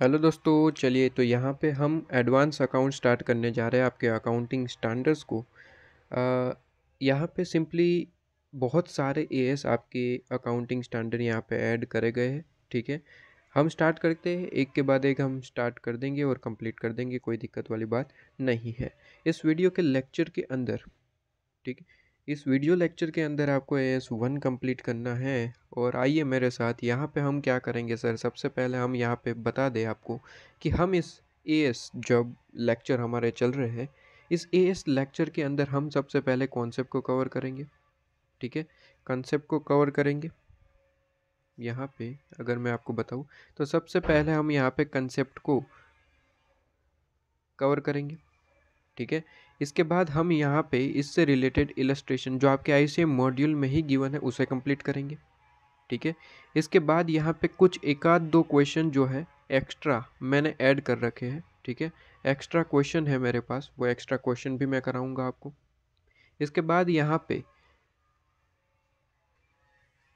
Hello दोस्तों, चलिए तो यहाँ पे हम एडवांस अकाउंट स्टार्ट करने जा रहे हैं आपके अकाउंटिंग स्टैंडर्ड्स को। यहाँ पे सिंपली बहुत सारे एएस आपके अकाउंटिंग स्टैंडर्ड यहाँ पे ऐड करे गए हैं, ठीक है? हम स्टार्ट करते हैं, एक के बाद एक हम स्टार्ट कर देंगे और कंप्लीट कर देंगे, कोई दिक्कत वाली बात नहीं है। इस वीडियो के लेक्चर के अंदर, ठीक है? इस वीडियो लेक्चर के अंदर आपको ए एस वन कंप्लीट करना है और आइए मेरे साथ यहाँ पे हम क्या करेंगे सर? सबसे पहले हम यहाँ पे बता दें आपको कि हम इस ए एस जब लेक्चर हमारे चल रहे हैं, इस ए एस लेक्चर के अंदर हम सबसे पहले कॉन्सेप्ट को कवर करेंगे, ठीक है? कॉन्सेप्ट को कवर करेंगे। यहाँ पे अगर मैं आपको बताऊँ तो सबसे पहले हम यहाँ पे कंसेप्ट को कवर करेंगे, ठीक है? इसके बाद हम यहाँ पे इससे रिलेटेड इलस्ट्रेशन जो आपके आई मॉड्यूल में ही गिवन है, उसे कंप्लीट करेंगे। ठीक है? इसके बाद यहाँ पे कुछ एक आध दो क्वेश्चन जो है एक्स्ट्रा मैंने ऐड कर रखे हैं। ठीक है? एक्स्ट्रा क्वेश्चन है मेरे पास, वो एक्स्ट्रा क्वेश्चन भी मैं कराऊँगा आपको। इसके बाद यहाँ पे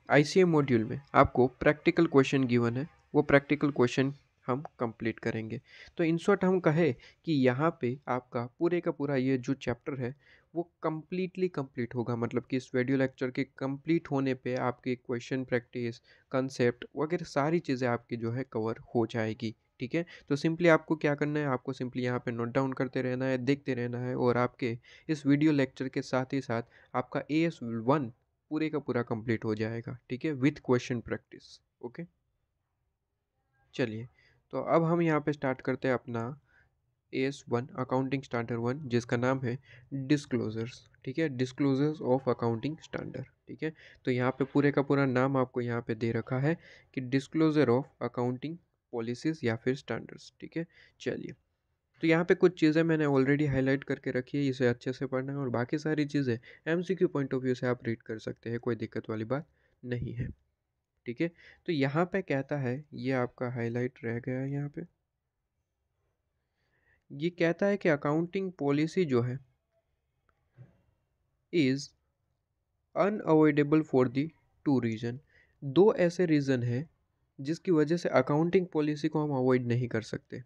आई मॉड्यूल में आपको प्रैक्टिकल क्वेश्चन गिवन है। वो प्रैक्टिकल क्वेश्चन हम कंप्लीट करेंगे। तो इन शॉर्ट हम कहें कि यहाँ पे आपका पूरे का पूरा ये जो चैप्टर है, वो कम्प्लीटली कंप्लीट होगा। मतलब कि इस वीडियो लेक्चर के कंप्लीट होने पे आपके क्वेश्चन प्रैक्टिस कंसेप्ट वगैरह सारी चीज़ें आपकी जो है कवर हो जाएगी। ठीक है? तो सिंपली आपको क्या करना है? आपको सिंपली यहाँ पे नोट डाउन करते रहना है, देखते रहना है और आपके इस वीडियो लेक्चर के साथ ही साथ आपका ए एस वन पूरे का पूरा कंप्लीट हो जाएगा। ठीक है? विथ क्वेश्चन प्रैक्टिस ओके चलिए। तो अब हम यहाँ पे स्टार्ट करते हैं अपना S one accounting standard one जिसका नाम है डिस्क्लोजर्स ठीक है? डिस्क्लोजर्स ऑफ़ अकाउंटिंग स्टैंडर्ड ठीक है? तो यहाँ पे पूरे का पूरा नाम आपको यहाँ पे दे रखा है कि डिस्क्लोजर ऑफ़ अकाउंटिंग पॉलिसीज़ या फिर स्टैंडर्ड्स ठीक है? चलिए तो यहाँ पे कुछ चीज़ें मैंने ऑलरेडी हाईलाइट करके रखी है, इसे अच्छे से पढ़ना है और बाकी सारी चीज़ें एमसीक्यू पॉइंट ऑफ़ व्यू से आप रीड कर सकते हैं, कोई दिक्कत वाली बात नहीं है। ठीक है? तो यहाँ पे कहता है, ये आपका हाईलाइट रह गया है यहाँ पे। ये कहता है कि अकाउंटिंग पॉलिसी जो है is unavoidable for the two reason दो ऐसे रीज़न है, जिसकी वजह से अकाउंटिंग पॉलिसी को हम अवॉइड नहीं कर सकते।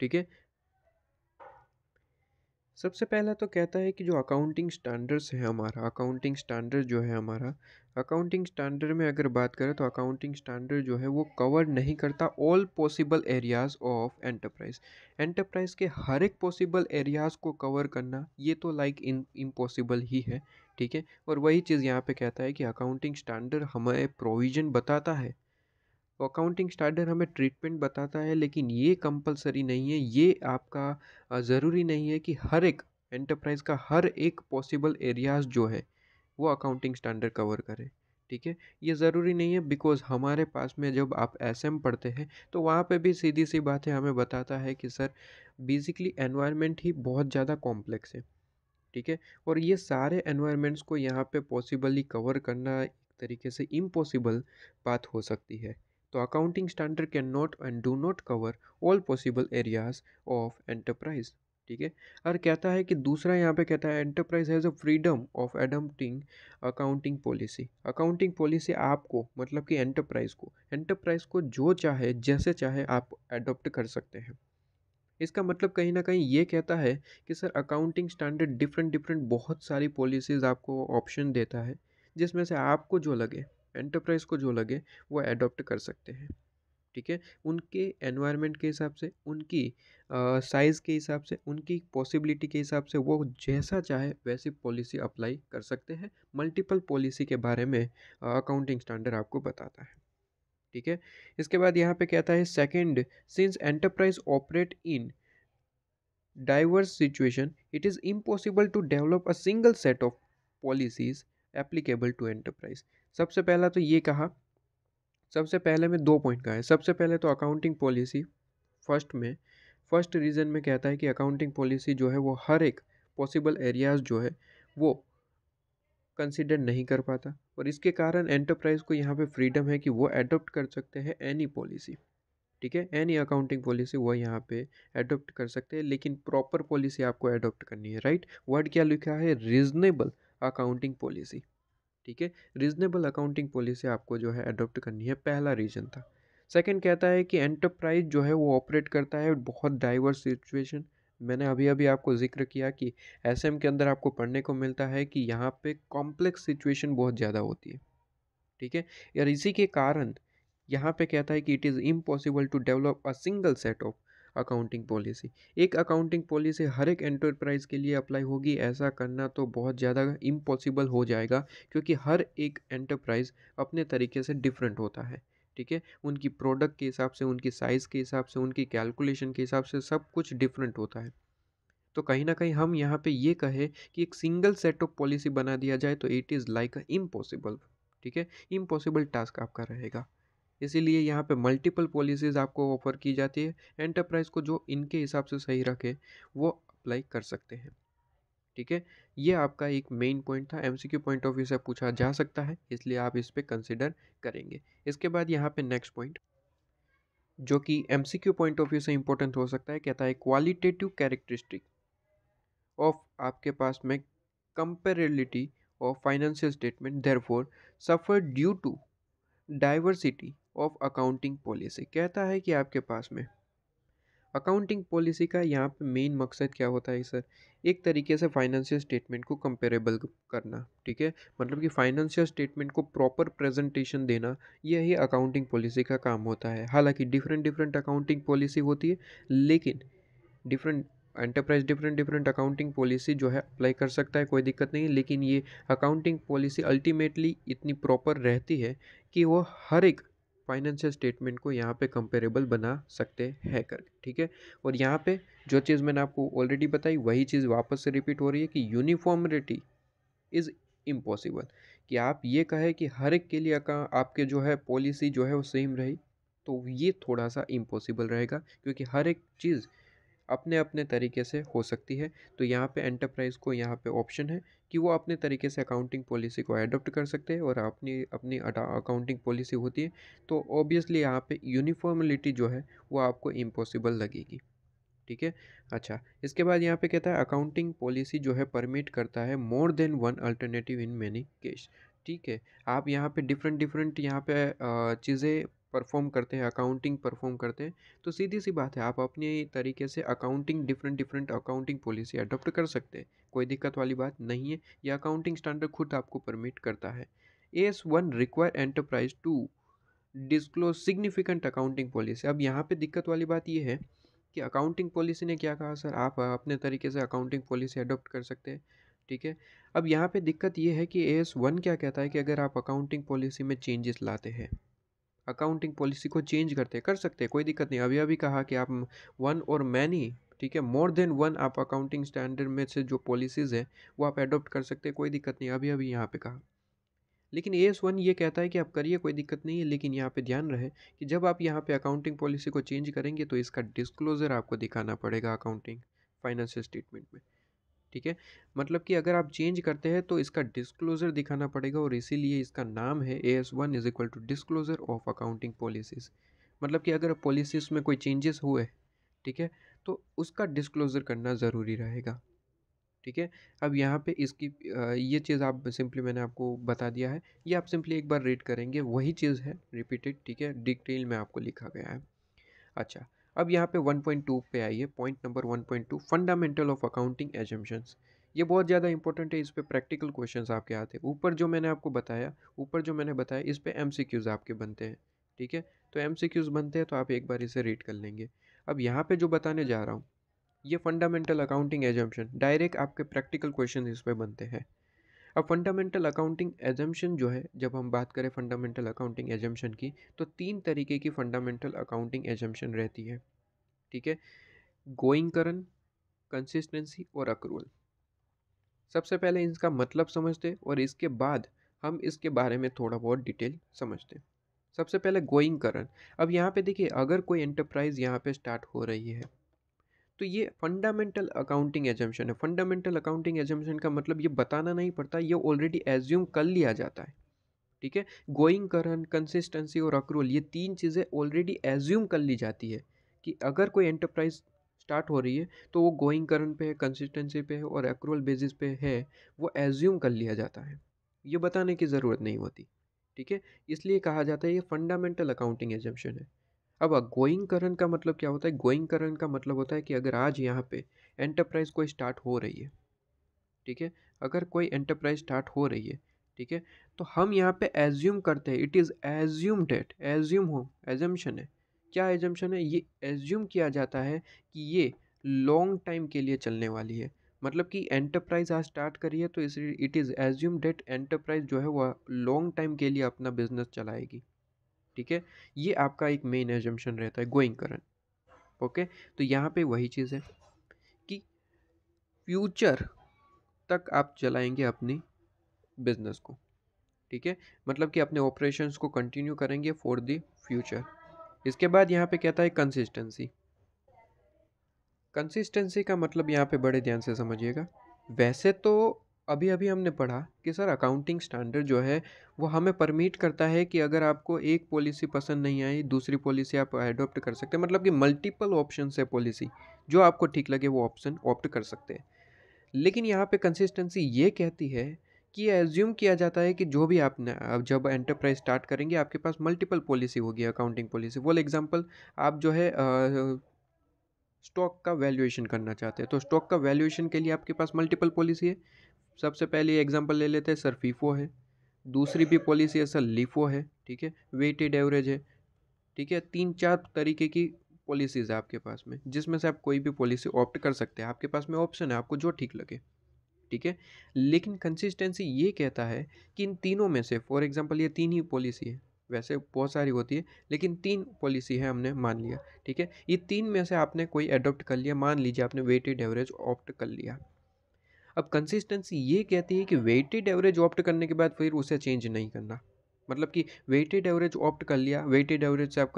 ठीक है? सबसे पहला तो कहता है कि जो अकाउंटिंग स्टैंडर्ड्स है हमारा अकाउंटिंग स्टैंडर्ड जो है हमारा अकाउंटिंग स्टैंडर्ड में अगर बात करें तो अकाउंटिंग स्टैंडर्ड जो है वो कवर नहीं करता all possible areas of enterprise enterprise के हर एक पॉसिबल एरियाज़ को कवर करना, ये तो लाइक इम्पॉसिबल ही है, ठीक है? और वही चीज़ यहाँ पे कहता है कि अकाउंटिंग स्टैंडर्ड हमें प्रोविज़न बताता है। अकाउंटिंग स्टैंडर्ड हमें ट्रीटमेंट बताता है, लेकिन ये कंपलसरी नहीं है, ये आपका ज़रूरी नहीं है कि हर एक एंटरप्राइज का हर एक पॉसिबल एरियाज़ जो है, वो अकाउंटिंग स्टैंडर्ड कवर करे, ठीक है? ये ज़रूरी नहीं है बिकॉज़ हमारे पास में जब आप एस एम पढ़ते हैं तो वहाँ पे भी सीधी सी बात है हमें बताता है कि सर बेसिकली एनवायरनमेंट ही बहुत ज़्यादा कॉम्प्लेक्स है, ठीक है? और ये सारे एनवायरनमेंट्स को यहाँ पे पॉसिबली कवर करना एक तरीके से इम्पॉसिबल बात हो सकती है तो accounting standard can not and do not cover all possible areas of enterprise ठीक है? और कहता है कि दूसरा यहाँ पे कहता है enterprise has a freedom of adopting accounting policy accounting policy आपको मतलब कि एंटरप्राइज को एंटरप्राइज को जो चाहे, जैसे चाहे आप एडोप्ट कर सकते हैं। इसका मतलब कहीं ना कहीं ये कहता है कि sir accounting standard different different बहुत सारी पॉलिसीज़ आपको ऑप्शन देता है, जिसमें से आपको जो लगे। एंटरप्राइज को जो लगे, वो अडोप्ट कर सकते हैं। ठीक है? उनके एनवायरनमेंट के हिसाब से, उनकी साइज़ के हिसाब से, उनकी पॉसिबिलिटी के हिसाब से, वो जैसा चाहे, वैसी पॉलिसी अप्लाई कर सकते हैं। मल्टीपल पॉलिसी के बारे में अकाउंटिंग स्टैंडर्ड आपको बताता है। ठीक है? इसके बाद यहाँ पे कहता है second since enterprise operate in diverse situation it is impossible to develop a single set of policies applicable to enterprise सबसे पहला तो ये कहा, सबसे पहले में दो पॉइंट कहा है। सबसे पहले तो अकाउंटिंग पॉलिसी फ़र्स्ट में फ़र्स्ट रीज़न में कहता है कि अकाउंटिंग पॉलिसी जो है वो हर एक पॉसिबल एरियाज़ जो है वो कंसिडर नहीं कर पाता। और इसके कारण एंटरप्राइज को यहाँ पे फ्रीडम है कि वो एडोप्ट कर सकते हैं एनी पॉलिसी ठीक है? एनी अकाउंटिंग पॉलिसी वो यहाँ पे एडोप्ट कर सकते हैं, लेकिन प्रॉपर पॉलिसी आपको एडोप्ट करनी है राइट वर्ड क्या लिखा है? रीजनेबल अकाउंटिंग पॉलिसी, ठीक है? रीजनेबल अकाउंटिंग पॉलिसी आपको जो है अडोप्ट करनी है, पहला रीजन था। सेकंड कहता है कि एंटरप्राइज जो है वो ऑपरेट करता है, बहुत डाइवर्स सिचुएशन मैंने अभी अभी आपको ज़िक्र किया कि एसएम के अंदर आपको पढ़ने को मिलता है कि यहाँ पे कॉम्प्लेक्स सिचुएशन बहुत ज़्यादा होती है, ठीक है? यार इसी के कारण यहाँ पे कहता है कि it is impossible to develop a single set of accounting policy. एक अकाउंटिंग पॉलिसी हर एक एंटरप्राइज के लिए अप्लाई होगी, ऐसा करना तो बहुत ज़्यादा इम्पॉसिबल हो जाएगा, क्योंकि हर एक एंटरप्राइज अपने तरीके से डिफरेंट होता है, ठीक है? उनकी प्रोडक्ट के हिसाब से, उनकी साइज़ के हिसाब से, उनकी कैलकुलेशन के हिसाब से सब कुछ डिफरेंट होता है। तो कहीं ना कहीं हम यहाँ पे ये कहें कि एक सिंगल सेट ऑफ़ पॉलिसी बना दिया जाए तो it is like a impossible, ठीक है? इम्पॉसिबल टास्क आपका रहेगा। इसीलिए यहाँ पे मल्टीपल पॉलिसीज़ आपको ऑफ़र की जाती है एंटरप्राइज को जो इनके हिसाब से सही रखे, वो अप्लाई कर सकते हैं। ठीक है? ये आपका एक मेन पॉइंट था एमसीक्यू पॉइंट ऑफ़ व्यू से पूछा जा सकता है, इसलिए आप इस पर कंसिडर करेंगे। इसके बाद यहाँ पे नेक्स्ट पॉइंट जो कि एमसीक्यू पॉइंट ऑफ़ व्यू से इंपॉर्टेंट हो सकता है, कहता है क्वालिटेटिव कैरेक्टरिस्टिक ऑफ़ आपके पास में comparability of financial statement therefore suffer due to diversity of accounting policy कहता है कि आपके पास में। अकाउंटिंग पॉलिसी का यहाँ पे मेन मकसद क्या होता है सर? एक तरीके से फाइनेंशियल स्टेटमेंट को कंपेरेबल करना, ठीक है? मतलब कि फाइनेंशियल स्टेटमेंट को प्रॉपर प्रेजेंटेशन देना, यही अकाउंटिंग पॉलिसी का काम होता है। हालाँकि डिफरेंट डिफरेंट अकाउंटिंग पॉलिसी होती है, लेकिन different enterprise different different accounting policy जो है अप्लाई कर सकता है, कोई दिक्कत नहीं। लेकिन ये अकाउंटिंग पॉलिसी अल्टीमेटली इतनी प्रॉपर रहती है कि वो हर एक फाइनेंशियल स्टेटमेंट को यहाँ पे कंपेरेबल बना सकते हैं कर ठीक है? और यहाँ पे जो चीज़ मैंने आपको ऑलरेडी बताई, वही चीज़ वापस से रिपीट हो रही है कि यूनिफॉर्मिटी इज़ इम्पॉसिबल कि आप ये कहें कि हर एक के लिए का आपके जो है पॉलिसी जो है वो सेम रही तो ये थोड़ा सा इम्पॉसिबल रहेगा, क्योंकि हर एक चीज़ अपने अपने तरीके से हो सकती है। तो यहाँ पे एंटरप्राइज को यहाँ पे ऑप्शन है कि वो अपने तरीके से अकाउंटिंग पॉलिसी को एडोप्ट कर सकते हैं और अपनी अपनी अकाउंटिंग पॉलिसी होती है। तो ऑब्वियसली यहाँ पे यूनिफॉर्मलिटी जो है वो आपको इम्पॉसिबल लगेगी। ठीक है? अच्छा इसके बाद यहाँ पे कहता है अकाउंटिंग पॉलिसी जो है परमिट करता है more than one alternative in many case ठीक है? आप यहाँ पे डिफरेंट डिफरेंट यहाँ पे चीज़ें परफॉर्म करते हैं अकाउंटिंग परफॉर्म करते हैं तो सीधी सी बात है, आप अपने तरीके से accounting different different accounting policy adopt कर सकते हैं, कोई दिक्कत वाली बात नहीं है यह अकाउंटिंग स्टैंडर्ड खुद आपको परमिट करता है। A S one require enterprise to disclose significant accounting policy अब यहाँ पे दिक्कत वाली बात यह है कि अकाउंटिंग पॉलिसी ने क्या कहा, सर, आप अपने तरीके से अकाउंटिंग पॉलिसी अडोप्ट कर सकते हैं। ठीक है? अब यहाँ पे दिक्कत ये है कि ए एस वन क्या कहता है कि अगर आप अकाउंटिंग पॉलिसी में चेंजेस लाते हैं अकाउंटिंग पॉलिसी को चेंज करते कर सकते हैं, कोई दिक्कत नहीं। अभी अभी कहा कि आप वन और मैनी ठीक है मोर देन वन आप अकाउंटिंग स्टैंडर्ड में से जो पॉलिसीज़ हैं, वो आप एडोप्ट कर सकते हैं, कोई दिक्कत नहीं। अभी अभी यहाँ पे कहा। लेकिन ए एस वन ये कहता है कि आप करिए, कोई दिक्कत नहीं है, लेकिन यहाँ पे ध्यान रहे कि जब आप यहाँ पे अकाउंटिंग पॉलिसी को चेंज करेंगे तो इसका डिस्क्लोज़र आपको दिखाना पड़ेगा अकाउंटिंग फाइनेंशियल स्टेटमेंट में। ठीक है? मतलब कि अगर आप चेंज करते हैं तो इसका डिस्क्लोज़र दिखाना पड़ेगा और इसीलिए इसका नाम है A S one is equal to disclosure of accounting policies मतलब कि अगर पॉलिसीज़ में कोई चेंजेस हुए, ठीक है? तो उसका डिस्क्लोज़र करना ज़रूरी रहेगा। ठीक है? अब यहाँ पे इसकी ये चीज़ आप सिंपली मैंने आपको बता दिया है। ये आप सिंपली एक बार रीड करेंगे, वही चीज़ है रिपीटेड ठीक है? डिटेल में आपको लिखा गया है। अच्छा अब यहाँ पे 1.2 पे आइए point number 1.2 fundamental of accounting assumptions ये बहुत ज़्यादा इंपॉर्टेंट है, इस पर प्रैक्टिकल क्वेश्चंस आपके आते हैं। ऊपर जो मैंने आपको बताया, ऊपर जो मैंने बताया, इस पर एम आपके बनते हैं, ठीक है? तो एम बनते हैं तो आप एक बार इसे रीड कर लेंगे। अब यहाँ पर जो बताने जा रहा हूँ, ये फंडामेंटल अकाउंटिंग एजम्पन डायरेक्ट आपके प्रैक्टिकल क्वेश्चन इस पर बनते हैं। अब फंडामेंटल अकाउंटिंग एजम्पन जो है, जब हम बात करें फंडामेंटल अकाउंटिंग एजम्पन की तो तीन तरीके की फंडामेंटल अकाउंटिंग एजम्पन रहती है। ठीक है? गोइंग करन कंसिस्टेंसी और अक्रूवल सबसे पहले इसका मतलब समझते और इसके बाद हम इसके बारे में थोड़ा बहुत डिटेल समझते सबसे पहले गोइंग करन अब यहाँ पे देखिए, अगर कोई एंटरप्राइज यहाँ पे स्टार्ट हो रही है तो ये फंडामेंटल अकाउंटिंग एजम्पन है। फंडामेंटल अकाउंटिंग एजम्पन का मतलब ये बताना नहीं पड़ता, ये ऑलरेडी एज्यूम कर लिया जाता है। ठीक है? गोइंग करन कंसिस्टेंसी और अक्रूवल ये तीन चीज़ें ऑलरेडी एज्यूम कर ली जाती है कि अगर कोई एंटरप्राइज स्टार्ट हो रही है तो वो गोइंग करन पे है कंसिस्टेंसी पे है और अक्रूवल बेसिस पे है, वो एज्यूम कर लिया जाता है। ये बताने की ज़रूरत नहीं होती। ठीक है? इसलिए कहा जाता है ये फंडामेंटल अकाउंटिंग एजम्पन है। अब गोइंग करंट का मतलब क्या होता है? गोइंग करंट का मतलब होता है कि अगर आज यहाँ पे एंटरप्राइज कोई स्टार्ट हो रही है, ठीक है? अगर कोई एंटरप्राइज स्टार्ट हो रही है, ठीक है? तो हम यहाँ पे एज्यूम करते हैं it is assume that assume हो एजम्पन है। क्या एजम्पन है? ये एज्यूम किया जाता है कि ये लॉन्ग टाइम के लिए चलने वाली है। मतलब कि एंटरप्राइज आज स्टार्ट करी है तो इस it is assume that enterprise जो है वह लॉन्ग टाइम के लिए अपना बिज़नेस चलाएगी। ठीक है? ये आपका एक मेन एजम्पन रहता है गोइंग करंट ओके तो यहाँ पे वही चीज़ है कि फ्यूचर तक आप चलाएँगे अपनी बिज़नेस को, ठीक है? मतलब कि अपने ऑपरेशंस को कंटिन्यू करेंगे फॉर द फ्यूचर इसके बाद यहाँ पे कहता है कंसिस्टेंसी कंसिस्टेंसी का मतलब यहाँ पे बड़े ध्यान से समझिएगा। वैसे तो अभी अभी हमने पढ़ा कि सर अकाउंटिंग स्टैंडर्ड जो है, वो हमें परमिट करता है कि अगर आपको एक पॉलिसी पसंद नहीं आई, दूसरी पॉलिसी आप अडोप्ट कर सकते हैं। मतलब कि मल्टीपल ऑप्शन है पॉलिसी जो आपको ठीक लगे, वो ऑप्शन ऑप्ट कर सकते हैं। लेकिन यहाँ पे कंसिस्टेंसी ये कहती है कि एज्यूम किया जाता है कि जो भी आपने अब जब एंटरप्राइज स्टार्ट करेंगे, आपके पास मल्टीपल पॉलिसी होगी अकाउंटिंग पॉलिसी फॉर एग्जांपल आप जो है स्टॉक का वैल्यूएशन करना चाहते हैं। तो स्टॉक का वैल्यूएशन के लिए आपके पास मल्टीपल पॉलिसी है। सबसे पहले एग्जांपल ले लेते हैं, सर फीफो है। दूसरी भी पॉलिसी है, सर लीफो है, ठीक है? वेटेड एवरेज है, ठीक है? तीन चार तरीके की पॉलिसीज़ है आपके पास में, जिसमें से आप कोई भी पॉलिसी ऑप्ट कर सकते हैं। आपके पास में ऑप्शन है, आपको जो ठीक लगे, ठीक है? लेकिन कंसिस्टेंसी ये कहता है कि इन तीनों में से फॉर एग्जांपल ये तीन ही पॉलिसी है, वैसे बहुत सारी होती है, लेकिन तीन पॉलिसी है हमने मान लिया, ठीक है? ये तीन में से आपने कोई अडोप्ट कर लिया, मान लीजिए आपने वेटेड एवरेज ऑप्ट कर लिया। अब कंसिस्टेंसी ये कहती है कि वेटेड एवरेज ऑप्ट करने के बाद फिर उसे चेंज नहीं करना। मतलब कि वेटेड एवरेज ऑप्ट कर लिया वेटेड एवरेज से आप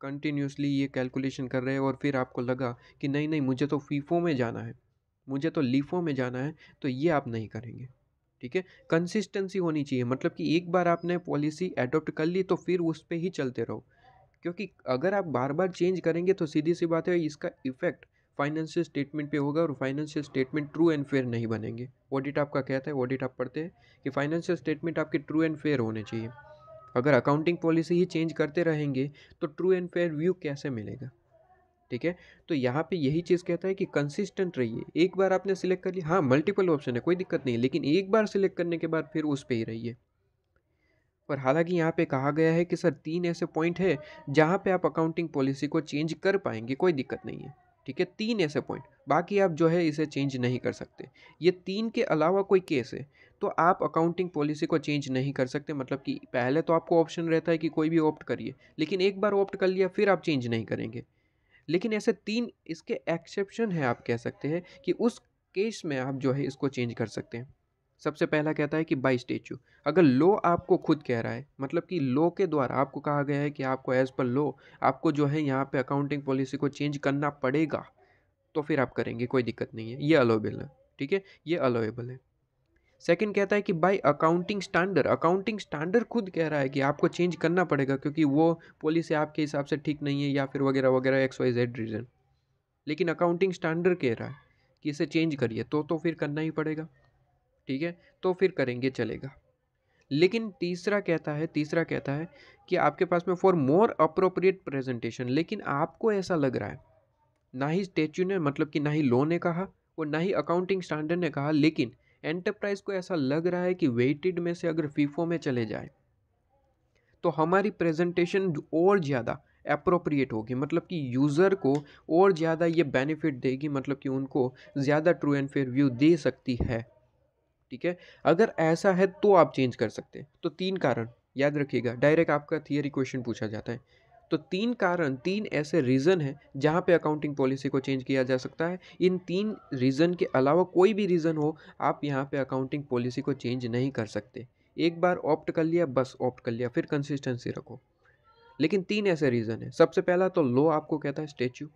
कंटिन्यूसली ये कैलकुलेशन कर रहे हैं और फिर आपको लगा कि नहीं नहीं, मुझे तो फीफो में जाना है, मुझे तो लीफो में जाना है तो ये आप नहीं करेंगे, ठीक है? कंसिस्टेंसी होनी चाहिए मतलब कि एक बार आपने पॉलिसी एडोप्ट कर ली तो फिर उस पर ही चलते रहो, क्योंकि अगर आप बार बार चेंज करेंगे तो सीधी सी बात है, इसका इफ़ेक्ट फाइनेंशियल स्टेटमेंट पे होगा और financial statement true and fair नहीं बनेंगे। ऑडिट आपका कहता है, ऑडिट आप पढ़ते हैं कि फाइनेंशियल स्टेटमेंट आपके ट्रू एंड फेयर होने चाहिए। अगर अकाउंटिंग पॉलिसी ही चेंज करते रहेंगे तो ट्रू एंड फेयर व्यू कैसे मिलेगा? ठीक है? तो यहाँ पे यही चीज़ कहता है कि कंसिस्टेंट रहिए। एक बार आपने सिलेक्ट कर लिया हाँ मल्टीपल ऑप्शन है, कोई दिक्कत नहीं, लेकिन एक बार सिलेक्ट करने के बाद फिर उस पर ही रहिए। पर हालाँकि यहाँ पे कहा गया है कि, सर, तीन ऐसे पॉइंट है जहाँ पे आप अकाउंटिंग पॉलिसी को चेंज कर पाएँगे, कोई दिक्कत नहीं है। ठीक है, तीन ऐसे पॉइंट बाकी आप जो है इसे चेंज नहीं कर सकते। ये तीन के अलावा कोई केस है तो आप अकाउंटिंग पॉलिसी को चेंज नहीं कर सकते। मतलब कि पहले तो आपको ऑप्शन रहता है कि कोई भी ऑप्ट करिए, लेकिन एक बार ऑप्ट कर लिया, फिर आप चेंज नहीं करेंगे। लेकिन ऐसे तीन, इसके एक्सेप्शन है, आप कह सकते हैं कि उस केस में आप जो है इसको चेंज कर सकते हैं। सबसे पहला कहता है कि बाई स्टेचू अगर लो आपको खुद कह रहा है मतलब कि लो के द्वारा आपको कहा गया है कि आपको एज पर लो आपको जो है यहाँ पे अकाउंटिंग पॉलिसी को चेंज करना पड़ेगा तो फिर आप करेंगे, कोई दिक्कत नहीं है। ये अलोएबल है, ठीक है? ये अलोएबल है। सेकंड कहता है कि by accounting standard accounting standard खुद कह रहा है कि आपको चेंज करना पड़ेगा, क्योंकि वो पॉलिसी आपके हिसाब से ठीक नहीं है या फिर वगैरह वगैरह एक्स वाई जेड रीज़न लेकिन अकाउंटिंग स्टैंडर्ड कह रहा है कि इसे चेंज करिए तो तो फिर करना ही पड़ेगा। ठीक है तो फिर करेंगे चलेगा। लेकिन तीसरा कहता है, तीसरा कहता है कि आपके पास में फॉर मोर अप्रोप्रिएट प्रेजेंटेशन लेकिन आपको ऐसा लग रहा है, ना ही स्टेच्यू ने मतलब कि ना ही लो ने कहा और ना ही अकाउंटिंग स्टैंडर्ड ने कहा, लेकिन एंटरप्राइज को ऐसा लग रहा है कि वेटेड में से अगर फीफो में चले जाए तो हमारी प्रेजेंटेशन और ज़्यादा अप्रोप्रिएट होगी। मतलब कि यूज़र को और ज़्यादा ये बेनिफिट देगी मतलब कि उनको ज़्यादा ट्रू एंड फेयर व्यू दे सकती है। ठीक है? अगर ऐसा है तो आप चेंज कर सकते हैं। तो तीन कारण, याद रखिएगा डायरेक्ट आपका थियरी क्वेश्चन पूछा जाता है। तो तीन कारण, तीन ऐसे रीज़न हैं जहाँ पे अकाउंटिंग पॉलिसी को चेंज किया जा सकता है। इन तीन रीज़न के अलावा कोई भी रीज़न हो, आप यहाँ पे अकाउंटिंग पॉलिसी को चेंज नहीं कर सकते। एक बार ऑप्ट कर लिया, बस ऑप्ट कर लिया, फिर कंसिस्टेंसी रखो। लेकिन तीन ऐसे रीज़न है। सबसे पहला तो लो आपको कहता है स्टेच्यू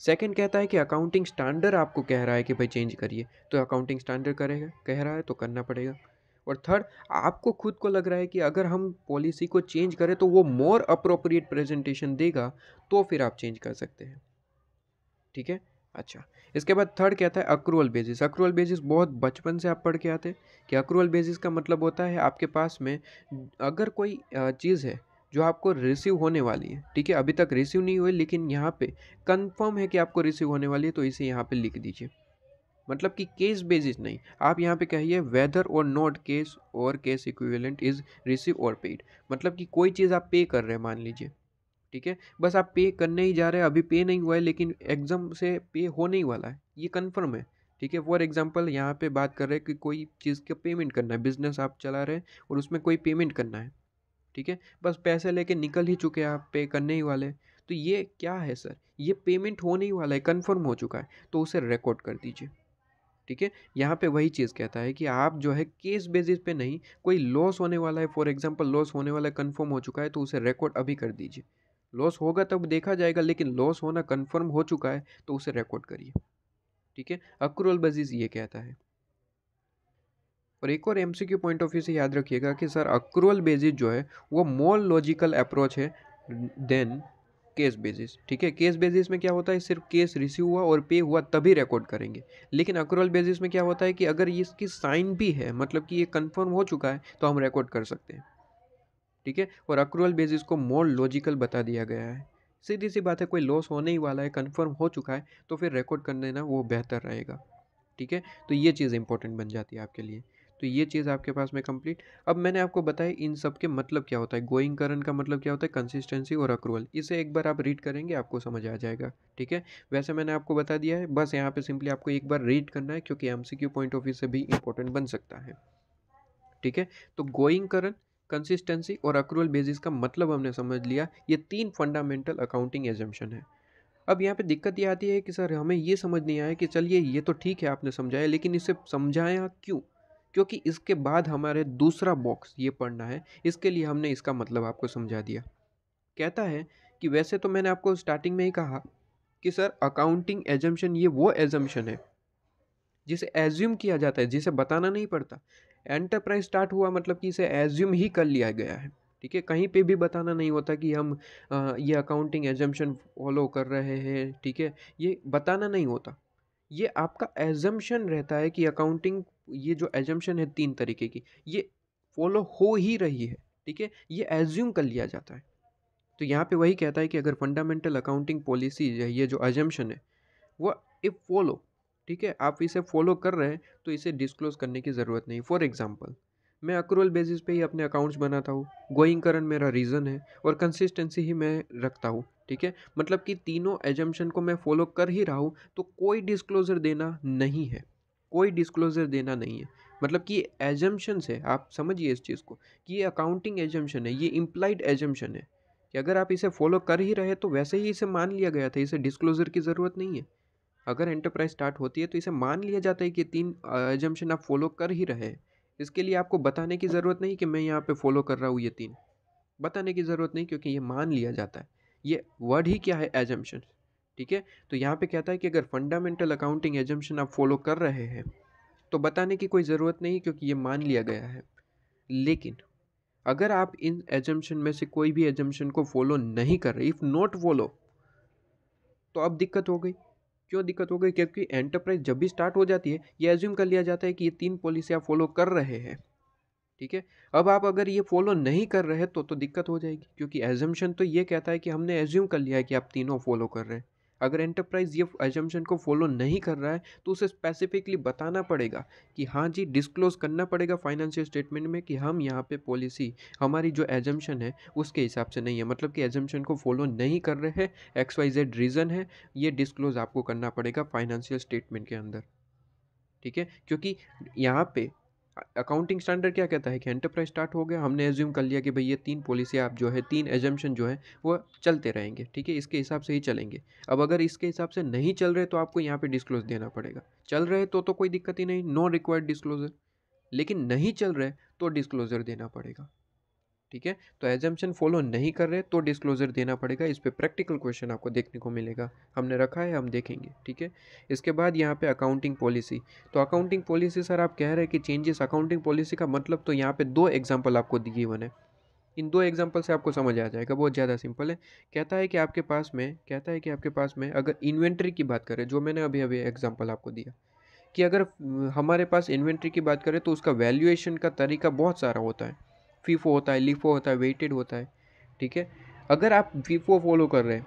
सेकंड कहता है कि अकाउंटिंग स्टैंडर्ड आपको कह रहा है कि भाई चेंज करिए। तो अकाउंटिंग स्टैंडर्ड करेगा, कह रहा है तो करना पड़ेगा। और थर्ड आपको खुद को लग रहा है कि अगर हम पॉलिसी को चेंज करें तो वो मोर अप्रोप्रिएट प्रेजेंटेशन देगा तो फिर आप चेंज कर सकते हैं। ठीक है? अच्छा। इसके बाद थर्ड कहता है अक्रूवल बेसिस अक्रूवल बेसिस बहुत बचपन से आप पढ़ के आते हैं। कि अक्रूवल बेसिस का मतलब होता है आपके पास में अगर कोई चीज़ है जो आपको रिसीव होने वाली है। ठीक है, अभी तक रिसीव नहीं हुई लेकिन यहाँ पे कंफर्म है कि आपको रिसीव होने वाली है तो इसे यहाँ पे लिख दीजिए। मतलब कि केस बेसिस नहीं, आप यहाँ पे कहिए whether or not cash or cash equivalent is receive or paid मतलब कि कोई चीज़ आप पे कर रहे हैं, मान लीजिए। ठीक है, बस आप पे करने ही जा रहे हैं, अभी पे नहीं हुआ है, लेकिन एग्ज़ाम से पे होने ही वाला है, ये कन्फर्म है। ठीक है फॉर एग्ज़ाम्पल यहाँ पे बात कर रहे हैं कि कोई चीज़ का पेमेंट करना है बिज़नेस आप चला रहे हैं और उसमें कोई पेमेंट करना है। ठीक है? बस पैसे लेके निकल ही चुके हैं आप पे करने ही वाले। तो ये क्या है सर? ये पेमेंट होने ही वाला है, कन्फर्म हो चुका है। तो उसे रिकॉर्ड कर दीजिए। ठीक है? यहाँ पे वही चीज़ कहता है कि आप जो है केस बेसिस पे नहीं, कोई लॉस होने वाला है फॉर एग्जांपल लॉस होने वाला कन्फर्म हो चुका है तो उसे रिकॉर्ड अभी कर दीजिए। लॉस होगा तब देखा जाएगा, लेकिन लॉस होना कन्फर्म हो चुका है तो उसे रिकॉर्ड करिए। ठीक है? अक्रूवल बेसिस ये कहता है। और एक और एमसीक्यू पॉइंट ऑफ़ व्यू से याद रखिएगा कि सर अक्रूवल बेसिस जो है, वो मोर लॉजिकल अप्रोच है देन केस बेसिस ठीक है? केस बेसिस में क्या होता है? सिर्फ़ केस रिसीव हुआ और पे हुआ तभी रिकॉर्ड करेंगे। लेकिन अक्रूवल बेसिस में क्या होता है कि अगर इसकी साइन भी है मतलब कि ये कंफर्म हो चुका है तो हम रिकॉर्ड कर सकते हैं। ठीक है? और अक्रूवल बेसिस को मोर लॉजिकल बता दिया गया है। सीधी सी बात है, कोई लॉस होने ही वाला है कन्फर्म हो चुका है तो फिर रिकॉर्ड कर देना वो बेहतर रहेगा। ठीक है? तो ये चीज़ इंपॉर्टेंट बन जाती है आपके लिए। तो ये चीज़ आपके पास में कंप्लीट अब मैंने आपको बताया इन सब के मतलब क्या होता है? गोइंग करंट का मतलब क्या होता है? कंसिस्टेंसी और अक्रूवल इसे एक बार आप रीड करेंगे, आपको समझ आ जाएगा, ठीक है? वैसे मैंने आपको बता दिया है, बस यहाँ पे सिंपली आपको एक बार रीड करना है, क्योंकि एमसीक्यू पॉइंट ऑफ़ व्यू से भी इंपॉर्टेंट बन सकता है, ठीक है? तो गोइंग करंट कंसिस्टेंसी और अक्रूवल बेसिस का मतलब हमने समझ लिया, ये तीन फंडामेंटल अकाउंटिंग एजम्पन है। अब यहाँ पे दिक्कत ये आती है कि सर, हमें ये समझ नहीं आया कि चलिए, ये तो ठीक है, आपने समझाया, लेकिन इसे समझाया क्यों? क्योंकि इसके बाद हमारे दूसरा बॉक्स ये पढ़ना है इसके लिए हमने इसका मतलब आपको समझा दिया। कहता है कि वैसे तो मैंने आपको स्टार्टिंग में ही कहा कि सर अकाउंटिंग एजम्पन ये वो एजम्पन है जिसे एज्यूम किया जाता है जिसे बताना नहीं पड़ता। एंटरप्राइज स्टार्ट हुआ मतलब कि इसे एज्यूम ही कर लिया गया है ठीक है? कहीं पे भी बताना नहीं होता कि हम आ, ये अकाउंटिंग एजम्पन फॉलो कर रहे हैं ठीक है? ये बताना नहीं होता। ये आपका एजम्पन रहता है कि अकाउंटिंग ये जो एजम्पन है तीन तरीके की, ये फॉलो हो ही रही है, ठीक है? ये एज्यूम कर लिया जाता है। तो यहाँ पे वही कहता है कि अगर फंडामेंटल अकाउंटिंग पॉलिसी है, ये जो एजम्पन है, वो इफ़ फॉलो ठीक है? आप इसे फॉलो कर रहे हैं तो इसे डिस्क्लोज करने की ज़रूरत नहीं। फॉर एग्ज़ाम्पल मैं अक्रूवल बेसिस पे ही अपने अकाउंट्स बनाता हूँ गोइंग करंट मेरा रीज़न है, और कंसिस्टेंसी ही मैं रखता हूँ, ठीक है? मतलब कि तीनों एजम्पन को मैं फॉलो कर ही रहा हूँ तो कोई डिस्क्लोज़र देना नहीं है। कोई डिस्क्लोज़र देना नहीं है। मतलब कि एजम्पन है, आप समझिए इस चीज़ को कि ये अकाउंटिंग एजम्पन है, ये इम्प्लाइड एजम्पन है कि अगर आप इसे फॉलो कर ही रहे तो वैसे ही इसे मान लिया गया था, इसे डिस्क्लोज़र की ज़रूरत नहीं है। अगर एंटरप्राइज स्टार्ट होती है तो इसे मान लिया जाता है कि तीन एजम्पन आप फॉलो कर ही रहे हैं। इसके लिए आपको बताने की ज़रूरत नहीं कि मैं यहाँ पे फॉलो कर रहा हूँ ये तीन। बताने की ज़रूरत नहीं क्योंकि ये मान लिया जाता है। ये वर्ड ही क्या है? एजम्पन ठीक है? तो यहाँ पे कहता है कि अगर फंडामेंटल अकाउंटिंग एजम्पन आप फॉलो कर रहे हैं तो बताने की कोई ज़रूरत नहीं क्योंकि ये मान लिया गया है। लेकिन अगर आप इन एजम्पन में से कोई भी एजम्पन को फॉलो नहीं कर रहे इफ़ नॉट फॉलो तो अब दिक्कत हो गई। क्यों दिक्कत हो गई? क्योंकि एंटरप्राइज जब भी स्टार्ट हो जाती है, ये एज्यूम कर लिया जाता है कि ये तीन पॉलिसी आप फॉलो कर रहे हैं, ठीक है? अब आप अगर ये फॉलो नहीं कर रहे तो तो दिक्कत हो जाएगी, क्योंकि एजम्पन तो ये कहता है कि हमने एज्यूम कर लिया है कि आप तीनों फॉलो कर रहे हैं। अगर एंटरप्राइज ये एजम्पन को फॉलो नहीं कर रहा है तो उसे स्पेसिफिकली बताना पड़ेगा कि हाँ जी डिस्क्लोज करना पड़ेगा फाइनेंशियल स्टेटमेंट में कि हम यहाँ पे पॉलिसी हमारी जो एजम्पन है, उसके हिसाब से नहीं है। मतलब कि एजम्पन को फॉलो नहीं कर रहे हैं एक्स वाई जेड रीज़न है, ये डिस्क्लोज आपको करना पड़ेगा फाइनेंशियल स्टेटमेंट के अंदर। ठीक है? क्योंकि यहाँ पे अकाउंटिंग स्टैंडर्ड क्या कहता है कि एंटरप्राइज स्टार्ट हो गया, हमने एज्यूम कर लिया कि भाई ये तीन पॉलिसी आप जो है, तीन एजम्पन जो है, वो चलते रहेंगे, ठीक है? इसके हिसाब से ही चलेंगे। अब अगर इसके हिसाब से नहीं चल रहे तो आपको यहाँ पर डिस्क्लोज देना पड़ेगा। चल रहे तो तो कोई दिक्कत ही नहीं नो रिक्वायर्ड डिस्क्लोजर लेकिन नहीं चल रहे तो डिस्क्लोजर देना पड़ेगा। ठीक है? तो एजम्पन फॉलो नहीं कर रहे तो डिस्क्लोजर देना पड़ेगा, इस पर प्रैक्टिकल क्वेश्चन आपको देखने को मिलेगा। हमने रखा है, हम देखेंगे, ठीक है? इसके बाद यहाँ पे अकाउंटिंग पॉलिसी तो अकाउंटिंग पॉलिसी सर आप कह रहे हैं कि चेंजेस अकाउंटिंग पॉलिसी का मतलब तो यहाँ पे दो एग्ज़ाम्पल आपको दिए हुए हैं। इन दो एग्ज़ाम्पल से आपको समझ आ जाएगा, बहुत ज़्यादा सिंपल है। कहता है कि आपके पास में, कहता है कि आपके पास में अगर इन्वेंट्री की बात करें, जो मैंने अभी अभी एग्ज़ाम्पल आपको दिया, कि अगर हमारे पास इन्वेंट्री की बात करें तो उसका वैल्यूएशन का तरीका बहुत सारा होता है। फीफो होता है लिफो होता है वेटेड होता है ठीक है? अगर आप फीफो फॉलो कर रहे हैं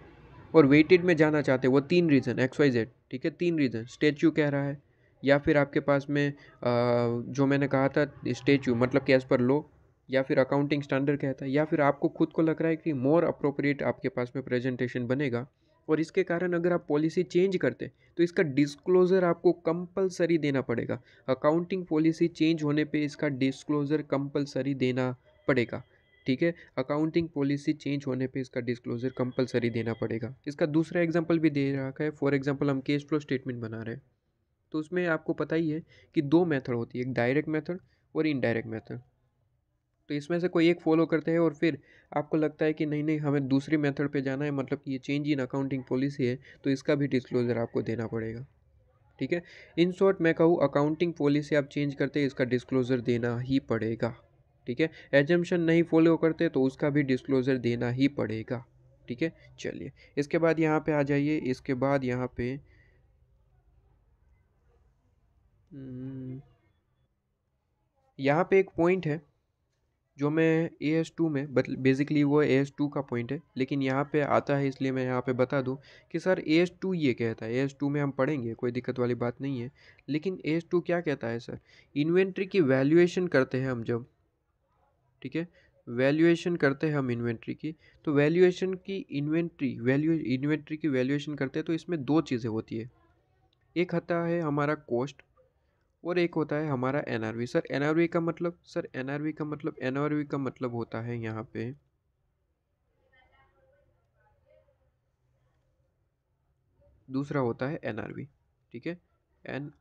और वेटेड में जाना चाहते हैं वो तीन रीज़न एक्स वाई जेड ठीक है? तीन रीज़न स्टेच्यू कह रहा है या फिर आपके पास में आ, जो मैंने कहा था स्टेच्यू मतलब कि एज़ पर लो या फिर अकाउंटिंग स्टैंडर्ड कहता है या फिर आपको खुद को लग रहा है कि मोर अप्रोप्रिएट आपके पास में प्रेजेंटेशन बनेगा और इसके कारण अगर आप पॉलिसी चेंज करते तो इसका डिस्क्लोज़र आपको कंपलसरी देना पड़ेगा। अकाउंटिंग पॉलिसी चेंज होने पे इसका डिस्क्लोज़र कंपलसरी देना पड़ेगा। ठीक है? अकाउंटिंग पॉलिसी चेंज होने पे इसका डिस्क्लोज़र कंपलसरी देना पड़ेगा। इसका दूसरा एग्जांपल भी दे रखा है। फॉर एग्जांपल हम केस फ्लो स्टेटमेंट बना रहे हैं। तो उसमें आपको पता ही है कि दो मेथड होती है, एक डायरेक्ट मेथड और इनडायरेक्ट मेथड तो इसमें से कोई एक फॉलो करते हैं और फिर आपको लगता है कि नहीं नहीं हमें दूसरी मेथड पे जाना है मतलब कि ये चेंज इन अकाउंटिंग पॉलिसी है तो इसका भी डिस्क्लोज़र आपको देना पड़ेगा। ठीक है? इन शॉर्ट मैं कहूँ अकाउंटिंग पॉलिसी आप चेंज करते हैं इसका डिस्क्लोज़र देना ही पड़ेगा। ठीक है? एजम्पन नहीं फॉलो करते तो उसका भी डिस्क्लोज़र देना ही पड़ेगा। ठीक है? चलिए इसके बाद यहाँ पे आ जाइए इसके बाद यहाँ पे हम्म, यहाँ पे एक पॉइंट है। जो मैं ए एस टू में बट बेसिकली वो ए एस टू का पॉइंट है, लेकिन यहाँ पे आता है, इसलिए मैं यहाँ पे बता दूँ कि सर ए एस टू ये कहता है ए एस टू में हम पढ़ेंगे, कोई दिक्कत वाली बात नहीं है, लेकिन ए एस टू क्या कहता है सर? इन्वेंट्री की वैल्यूएशन करते हैं हम जब, ठीक है? वैल्यूएशन करते हैं हम इन्वेंट्री की तो वैल्यूएशन की इन्वेंट्री वैल्यू इन्वेंट्री की वैल्यूएशन करते हैं तो इसमें दो चीज़ें होती है। एक आता है हमारा कॉस्ट और एक होता है हमारा एनआरवी। सर, एनआरवी का मतलब सर, एनआरवी का मतलब एनआरवी का मतलब होता है यहाँ पे। दूसरा होता है एनआरवी, ठीक है? एन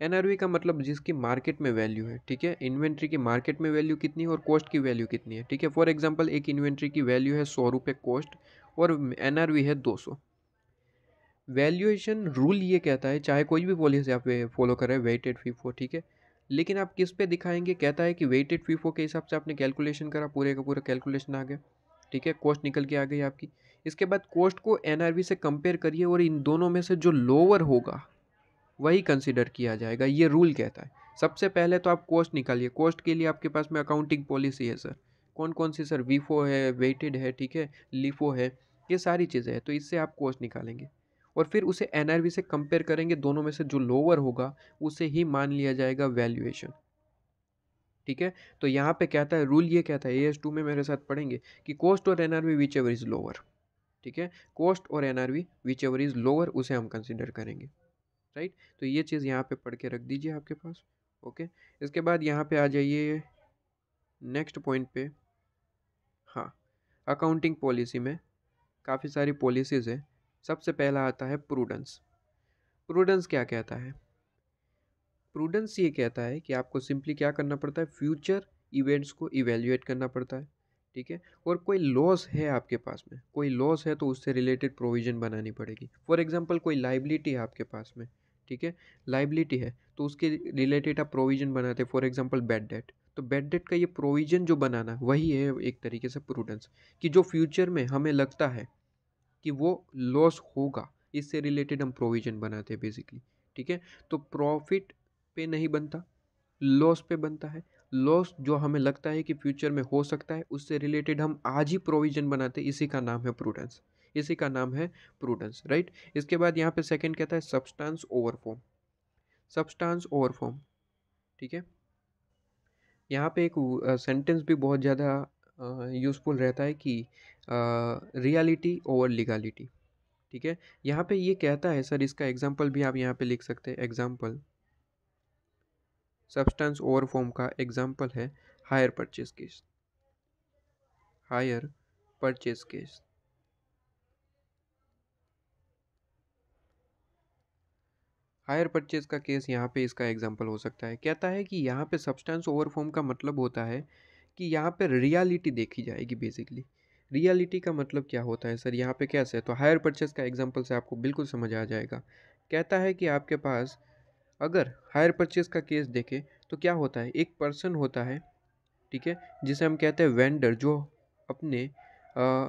एन का मतलब जिसकी मार्केट में वैल्यू है, ठीक है? इन्वेंट्री की मार्केट में वैल्यू कितनी है और कॉस्ट की वैल्यू कितनी है, ठीक है? फॉर एग्जांपल, एक इन्वेंट्री की वैल्यू है सौ रुपये कॉस्ट और एनआरवी है दो सौ। वैल्यूएशन रूल ये कहता है, चाहे कोई भी पॉलिसी आप फॉलो करें वेटेड फीफो ठीक है? लेकिन आप किस पे दिखाएँगे? कहता है कि वेटेड फीफो के हिसाब से आपने कैलकुलेशन करा, पूरे का पूरा कैलकुलेशन आ गया, ठीक है? कॉस्ट निकल के आ गई आपकी। इसके बाद कॉस्ट को एनआरवी से कंपेयर करिए और इन दोनों में से जो लोअर होगा, वही कंसिडर किया जाएगा, ये रूल कहता है। सबसे पहले तो आप कॉस्ट निकालिए। कॉस्ट के लिए आपके पास में अकाउंटिंग पॉलिसी है सर कौन कौन सी सर वीफो है वेटेड है, ठीक है? लीफो है, ये सारी चीज़ें हैं तो इससे आप कॉस्ट निकालेंगे। और फिर उसे एनआरवी से कंपेयर करेंगे, दोनों में से जो लोअर होगा, उसे ही मान लिया जाएगा वैल्यूएशन ठीक है? तो यहाँ पे कहता है रूल ये कहता है ए एस टू में मेरे साथ पढ़ेंगे कि cost or N R V whichever is lower ठीक है? Cost or N R V whichever is lower उसे हम कंसिडर करेंगे. राइट तो ये चीज़ यहाँ पे पढ़ के रख दीजिए आपके पास. ओके इसके बाद यहाँ पे आ जाइए नेक्स्ट पॉइंट पे. हाँ. अकाउंटिंग पॉलिसी में काफ़ी सारी पॉलिसीज़ है. सबसे पहला आता है प्रूडेंस प्रूडेंस क्या कहता है? प्रूडेंस ये कहता है कि आपको सिंपली क्या करना पड़ता है? फ्यूचर इवेंट्स को इवेल्युएट करना पड़ता है, ठीक है? और कोई लॉस है आपके पास में? कोई लॉस है तो उससे रिलेटेड प्रोविज़न बनानी पड़ेगी। फॉर एग्जांपल कोई लाइबिलिटी है आपके पास में, ठीक है? लाइबिलिटी है तो उसके रिलेटेड आप प्रोविज़न बनाते हैं। फॉर एग्जांपल बेड डेट तो बेड डेट का ये प्रोविज़न जो बनाना, वही है एक तरीके से प्रूडेंस कि जो फ्यूचर में हमें लगता है कि वो लॉस होगा। इससे रिलेटेड हम प्रोविज़न बनाते हैं बेसिकली ठीक है? तो प्रॉफिट पे नहीं बनता लॉस पे बनता है। लॉस जो हमें लगता है कि फ्यूचर में हो सकता है, उससे रिलेटेड हम आज ही प्रोविज़न बनाते इसी का नाम है प्रूडेंस इसी का नाम है प्रूडेंस राइट इसके बाद यहाँ पे सेकंड कहता है सब्सटेंस ओवरफॉर्म सब्सटेंस ओवरफॉर्म ठीक है? यहाँ पे एक सेंटेंस भी बहुत ज़्यादा यूज़फुल रहता है कि रियलिटी ओवर लीगालिटी ठीक है? यहाँ पे ये कहता है सर इसका एग्जांपल भी आप यहाँ पे लिख सकते हैं एग्जांपल सब्सटेंस ओवर फॉर्म का एग्जांपल है hire purchase case hire purchase case hire purchase का केस यहाँ पे इसका एग्जांपल हो सकता है। कहता है कि यहाँ पे सब्सटेंस ओवर फॉर्म का मतलब होता है कि यहाँ पे रियलिटी देखी जाएगी बेसिकली। रियलिटी का मतलब क्या होता है सर? यहाँ पे कैसे है तो हायर परचेस का एग्जांपल से आपको बिल्कुल समझ आ जाएगा। कहता है कि आपके पास अगर हायर परचेस का केस देखें तो क्या होता है? एक पर्सन होता है, ठीक है? जिसे हम कहते हैं वेंडर जो अपने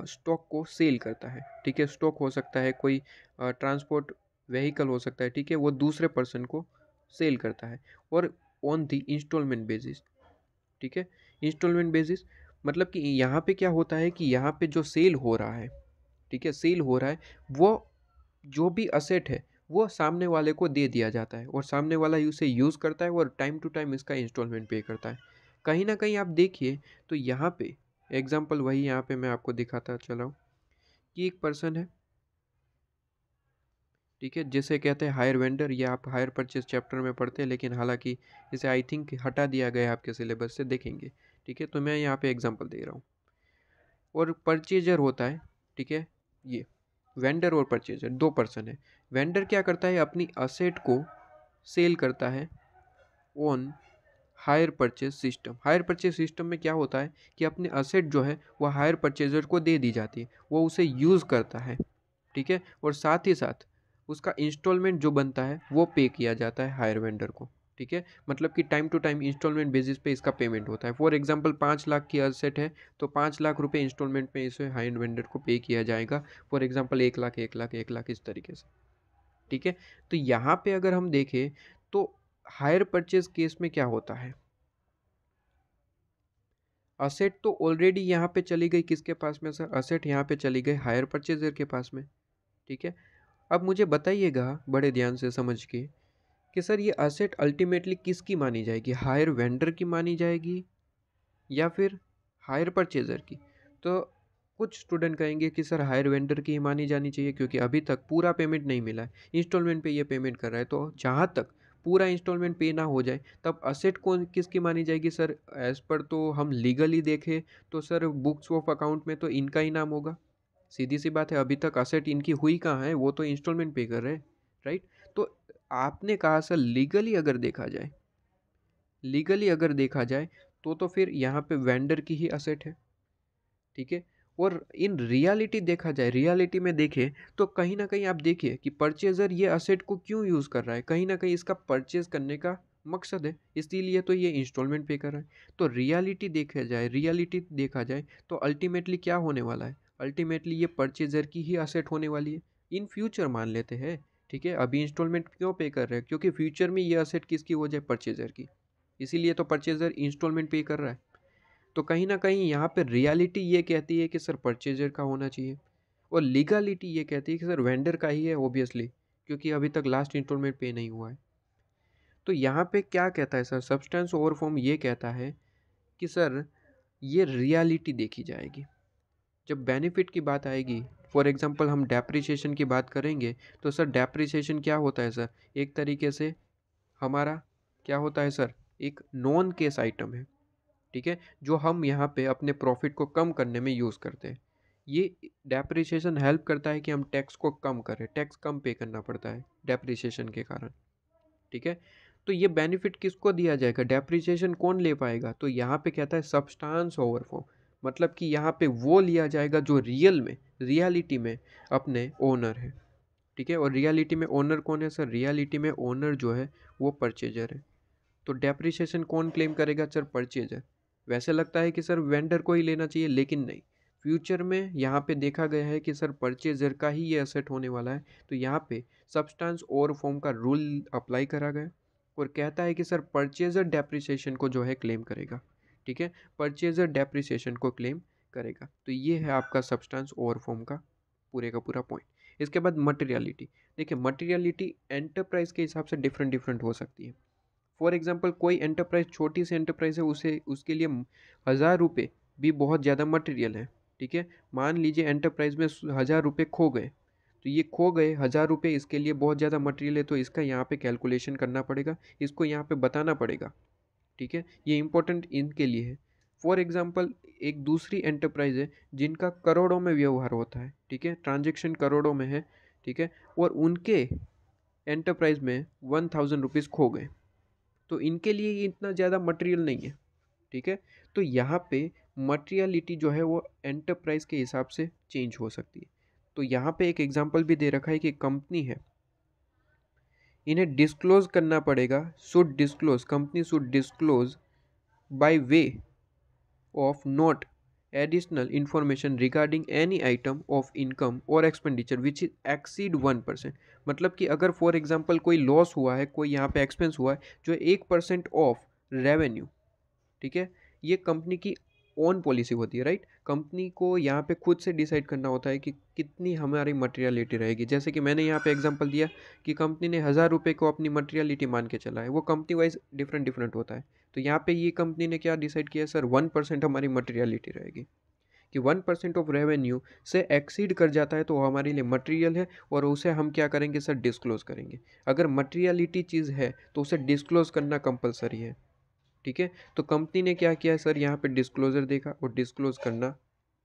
स्टॉक को सेल करता है, ठीक है? स्टॉक हो सकता है, कोई ट्रांसपोर्ट व्हीकल हो सकता है, ठीक है? वो दूसरे पर्सन को सेल करता है और ऑन दी इंस्टॉलमेंट बेसिस ठीक है? इंस्टॉलमेंट बेसिस मतलब कि यहाँ पे क्या होता है कि यहाँ पे जो सेल हो रहा है, ठीक है, सेल हो रहा है, वो जो भी असेट है, वो सामने वाले को दे दिया जाता है और सामने वाला उसे यूज़ करता है और टाइम टू टाइम इसका इंस्टॉलमेंट पे करता है। कहीं ना कहीं आप देखिए तो यहाँ पे, एग्जांपल वही यहाँ पे मैं आपको दिखाता चला हूँ, कि एक पर्सन है, ठीक है, जिसे कहते हैं हायर वेंडर, या आप हायर परचेज चैप्टर में पढ़ते हैं, लेकिन हालाँकि इसे आई थिंक हटा दिया गया आपके सिलेबस से, देखेंगे। ठीक है? तो मैं यहाँ पे एग्जांपल दे रहा हूँ। और परचेजर होता है, ठीक है? ये वेंडर और परचेजर दो पर्सन है। वेंडर क्या करता है? अपनी असेट को सेल करता है on hire purchase system hire purchase system में क्या होता है कि अपने असेट जो है वो हायर परचेजर को दे दी जाती है। वो उसे यूज़ करता है, ठीक है? और साथ ही साथ उसका इंस्टॉलमेंट जो बनता है, वो पे किया जाता है हायर वेंडर को। ठीक है? मतलब कि time to time instalment basis पे इसका पेमेंट होता है। फॉर एग्जांपल पाँच लाख की असेट है तो पाँच लाख रुपए इंस्टॉलमेंट में इसे हाई एंड वेंडर को पे किया जाएगा। फॉर एग्जांपल एक लाख एक लाख एक लाख इस तरीके से। ठीक है? तो यहाँ पे अगर हम देखें तो हायर परचेज केस में क्या होता है? असेट तो ऑलरेडी यहाँ पे चली गई। किसके पास में सर असेट यहाँ पे चली गई हायर परचेजर के पास में। ठीक है? अब मुझे बताइएगा, बड़े ध्यान से समझ के कि सर ये असेट अल्टीमेटली किसकी मानी जाएगी? हायर वेंडर की मानी जाएगी या फिर हायर परचेज़र की? तो कुछ स्टूडेंट कहेंगे कि सर हायर वेंडर की ही मानी जानी चाहिए क्योंकि अभी तक पूरा पेमेंट नहीं मिला है। इंस्टॉलमेंट पे ये पेमेंट कर रहा है। तो जहाँ तक पूरा इंस्टॉलमेंट पे ना हो जाए, तब असेट कौन किसकी मानी जाएगी सर? एज़ पर तो हम लीगली देखें तो सर बुक्स ऑफ़ अकाउंट में तो इनका ही नाम होगा। सीधी सी बात है, अभी तक असेट इनकी हुई कहाँ है? वो तो इंस्टॉलमेंट पे कर रहे हैं राइट आपने कहा सर लीगली अगर देखा जाए लीगली अगर देखा जाए तो तो फिर यहाँ पे वेंडर की ही असेट है, ठीक है? और इन रियलिटी देखा जाए रियलिटी में देखें तो कहीं ना कहीं आप देखिए कि परचेज़र ये असेट को क्यों यूज़ कर रहा है? कहीं ना कहीं इसका परचेज करने का मकसद है, इसीलिए तो ये इंस्टॉलमेंट पे कर रहा है। तो रियलिटी देखा जाए रियलिटी देखा जाए तो अल्टीमेटली क्या होने वाला है? अल्टीमेटली ये परचेज़र की ही असेट होने वाली है। इन फ्यूचर मान लेते हैं ठीक है? अभी इंस्टॉलमेंट क्यों पे कर रहे हैं? क्योंकि फ्यूचर में ये असेट किसकी? हो जाए परचेज़र की। इसीलिए तो परचेज़र इंस्टॉलमेंट पे कर रहा है। तो कहीं ना कहीं यहाँ पर रियलिटी ये कहती है कि सर परचेज़र का होना चाहिए और लीगलिटी ये कहती है कि सर वेंडर का ही है ओबियसली क्योंकि अभी तक लास्ट इंस्टॉलमेंट पे नहीं हुआ है। तो यहाँ पे क्या कहता है सर? सब्सटेंस ओवर फॉर्म ये कहता है कि सर ये रियलिटी देखी जाएगी। जब बेनिफिट की बात आएगी फॉर एग्ज़ाम्पल हम डेप्रिसिएशन की बात करेंगे तो सर डेप्रिसिएशन क्या होता है सर एक तरीके से हमारा क्या होता है सर एक नॉन केस आइटम है, ठीक है? जो हम यहाँ पे अपने प्रॉफिट को कम करने में यूज़ करते हैं। ये डेप्रिसिएशन हेल्प करता है कि हम टैक्स को कम करें टैक्स कम पे करना पड़ता है डेप्रिसिएशन के कारण, ठीक है? तो ये बेनिफिट किसको दिया जाएगा? डेप्रिसिएशन कौन ले पाएगा? तो यहाँ पे कहता है सब्सटांस ओवरफॉर्म मतलब कि यहाँ पे वो लिया जाएगा जो रियल में रियलिटी में अपने ओनर है, ठीक है? और रियलिटी में ओनर कौन है सर? रियलिटी में ओनर जो है, वो परचेजर है। तो डेप्रिसिएशन कौन क्लेम करेगा सर? परचेजर। वैसे लगता है कि सर वेंडर को ही लेना चाहिए, लेकिन नहीं। फ्यूचर में यहाँ पे देखा गया है कि सर परचेजर का ही ये असेट होने वाला है। तो यहाँ पे सब्सटेंस और फॉर्म का रूल अप्लाई करा गया और कहता है कि सर परचेजर डेप्रिसिएशन को जो है क्लेम करेगा, ठीक है? परचेजर डेप्रिसिएशन को क्लेम करेगा। तो ये है आपका सब्सटेंस ओवर फॉर्म का पूरे का पूरा पॉइंट इसके बाद मटेरियलिटी देखिए मटेरियलिटी एंटरप्राइज के हिसाब से डिफरेंट डिफरेंट हो सकती है। फॉर एग्जांपल कोई एंटरप्राइज छोटी सी एंटरप्राइज है, उसे, उसके लिए हज़ार रुपये भी बहुत ज़्यादा मटेरियल है, ठीक है? मान लीजिए एंटरप्राइज में हज़ार रुपये खो गए तो ये खो गए, हज़ार रुपये इसके लिए बहुत ज़्यादा मटेरियल है तो इसका यहाँ पे कैलकुलेशन करना पड़ेगा, इसको यहाँ पे बताना पड़ेगा, ठीक है? ये इंपॉर्टेंट इनके लिए है। फॉर एग्ज़ाम्पल एक दूसरी एंटरप्राइज है, जिनका करोड़ों में व्यवहार होता है, ठीक है? ट्रांजेक्शन करोड़ों में है, ठीक है? और उनके एंटरप्राइज में वन थाउज़ेंड रुपीज़ खो गए। तो इनके लिए ये इतना ज़्यादा मटेरियल नहीं है, ठीक है? तो यहाँ पे मटेरियलिटी जो है वो एंटरप्राइज के हिसाब से चेंज हो सकती है। तो यहाँ पे एक एग्जांपल भी दे रखा है कि कंपनी है, इन्हें डिस्क्लोज करना पड़ेगा, should disclose, company should disclose by way of not additional information regarding any item of income or expenditure, which is exceed one percent मतलब कि अगर फॉर एग्ज़ाम्पल कोई लॉस हुआ है, कोई यहाँ पे एक्सपेंस हुआ है, जो एक परसेंट ऑफ़ रेवेन्यू ठीक है? ये कंपनी की ओन पॉलिसी होती है राइट कंपनी को यहाँ पे खुद से डिसाइड करना होता है कि कितनी हमारी मटेरियलिटी रहेगी। जैसे कि मैंने यहाँ पे एग्जांपल दिया कि कंपनी ने हज़ार रुपये को अपनी मटेरियलिटी मान के चला है। वो कंपनी वाइज डिफरेंट डिफरेंट होता है। तो यहाँ पे ये कंपनी ने क्या डिसाइड किया? सर वन परसेंट हमारी मटेरियलिटी रहेगी। कि वन परसेंट ऑफ़ रेवेन्यू से एक्सीड कर जाता है तो वो हमारे लिए मटेरियल है और उसे हम क्या करेंगे? सर डिस्क्लोज़ करेंगे। अगर मटेरियलिटी चीज़ है तो उसे डिस्क्लोज़ करना कंपलसरी है। ठीक है? तो कंपनी ने क्या किया सर? यहाँ पे डिस्क्लोज़र देखा और डिस्क्लोज़ करना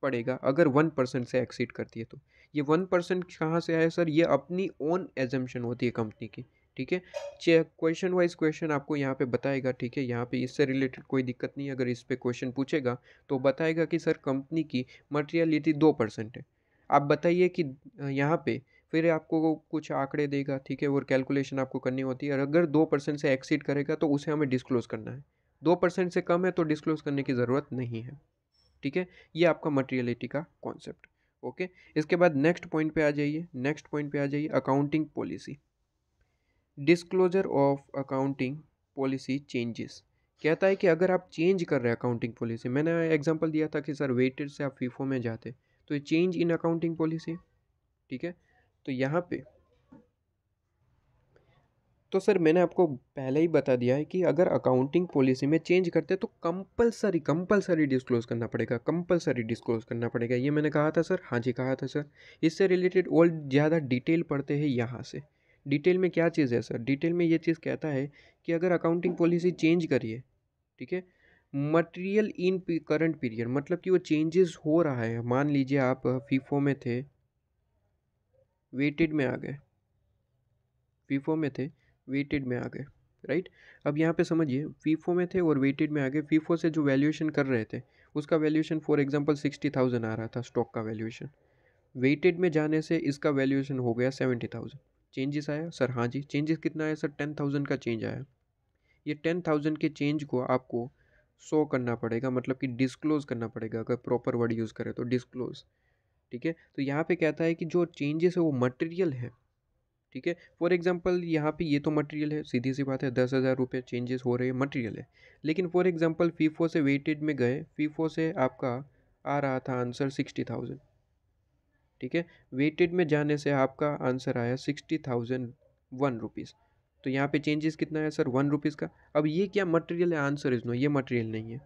पड़ेगा अगर वन परसेंट से एक्सीड करती है तो। ये वन परसेंट कहाँ से आया सर? ये अपनी ओन एजम्पन होती है कंपनी की, ठीक है? क्वेश्चन वाइज क्वेश्चन आपको यहाँ पे बताएगा, ठीक है? यहाँ पे इससे रिलेटेड कोई दिक्कत नहीं अगर इस पर क्वेश्चन पूछेगा तो बताएगा कि सर कंपनी की मटेरियलिटी दो परसेंट है। आप बताइए कि यहाँ पे फिर आपको कुछ आंकड़े देगा, ठीक है? और कैलकुलेशन आपको करनी होती है और अगर दो परसेंट से एक्सीड करेगा तो उसे हमें डिस्क्लोज़ करना है। दो परसेंट से कम है तो डिस्क्लोज़ करने की ज़रूरत नहीं है। ठीक है? ये आपका मटेरियलिटी का कॉन्सेप्ट ओके इसके बाद नेक्स्ट पॉइंट पे आ जाइए। नेक्स्ट पॉइंट पे आ जाइए। Accounting policy disclosure of accounting policy changes कहता है कि अगर आप चेंज कर रहे हैं अकाउंटिंग पॉलिसी मैंने एग्जांपल दिया था कि सर वेटेड से आप फीफो में जाते तो ये चेंज इन अकाउंटिंग पॉलिसी ठीक है? तो यहाँ पे तो सर मैंने आपको पहले ही बता दिया है कि अगर अकाउंटिंग पॉलिसी में चेंज करते तो कंपलसरी कंपलसरी डिस्क्लोज़ करना पड़ेगा कंपलसरी डिस्क्लोज़ करना पड़ेगा। ये मैंने कहा था सर हाँ जी कहा था सर। इससे रिलेटेड और ज़्यादा डिटेल पढ़ते हैं यहाँ से। डिटेल में क्या चीज़ है सर? डिटेल में ये चीज़ कहता है कि अगर अकाउंटिंग पॉलिसी चेंज करिए, ठीक है? मटेरियल इन करंट पीरियड मतलब कि वो चेंजेस हो रहा है। मान लीजिए आप फीफो में थे वेटेड में आ गए। फीफो में थे वेटेड में आ गए राइट अब यहाँ पे समझिए फीफो में थे और वेटेड में आ गए फीफो से जो वैल्यूएशन कर रहे थे, उसका valuation for example sixty thousand आ रहा था स्टॉक का वैल्यूएशन वेटेड में जाने से इसका वैल्यूएशन हो गया सेवेंटी थाउज़ेंड चेंजेस आया? सर हाँ जी। चेंजेस कितना आया? सर टेन थाउज़ेंड का चेंज आया। ये टेन थाउज़ेंड के चेंज को आपको शो करना पड़ेगा मतलब कि डिस्क्लोज़ करना पड़ेगा, अगर प्रॉपर वर्ड यूज़ करें तो डिस्क्लोज़ ठीक है? तो यहाँ पे कहता है कि जो चेंजेस है वो मटेरियल है। ठीक है? फॉर एग्जांपल यहाँ पे ये तो मटेरियल है सीधी सी बात है, दस हज़ार रुपये चेंजेस हो रहे हैं मटेरियल है। लेकिन फॉर एग्जांपल फीफो से वेटेड में गए फीफो से आपका आ रहा था आंसर सिक्सटी थाउज़ेंड ठीक है? वेटेड में जाने से आपका आंसर आया सिक्सटी थाउज़ेंड वन रुपीज़ तो यहाँ पे चेंजेस कितना है सर वन रुपीज़ का। अब ये क्या मटेरियल है? आंसर इज़ नो ये मटेरियल नहीं है।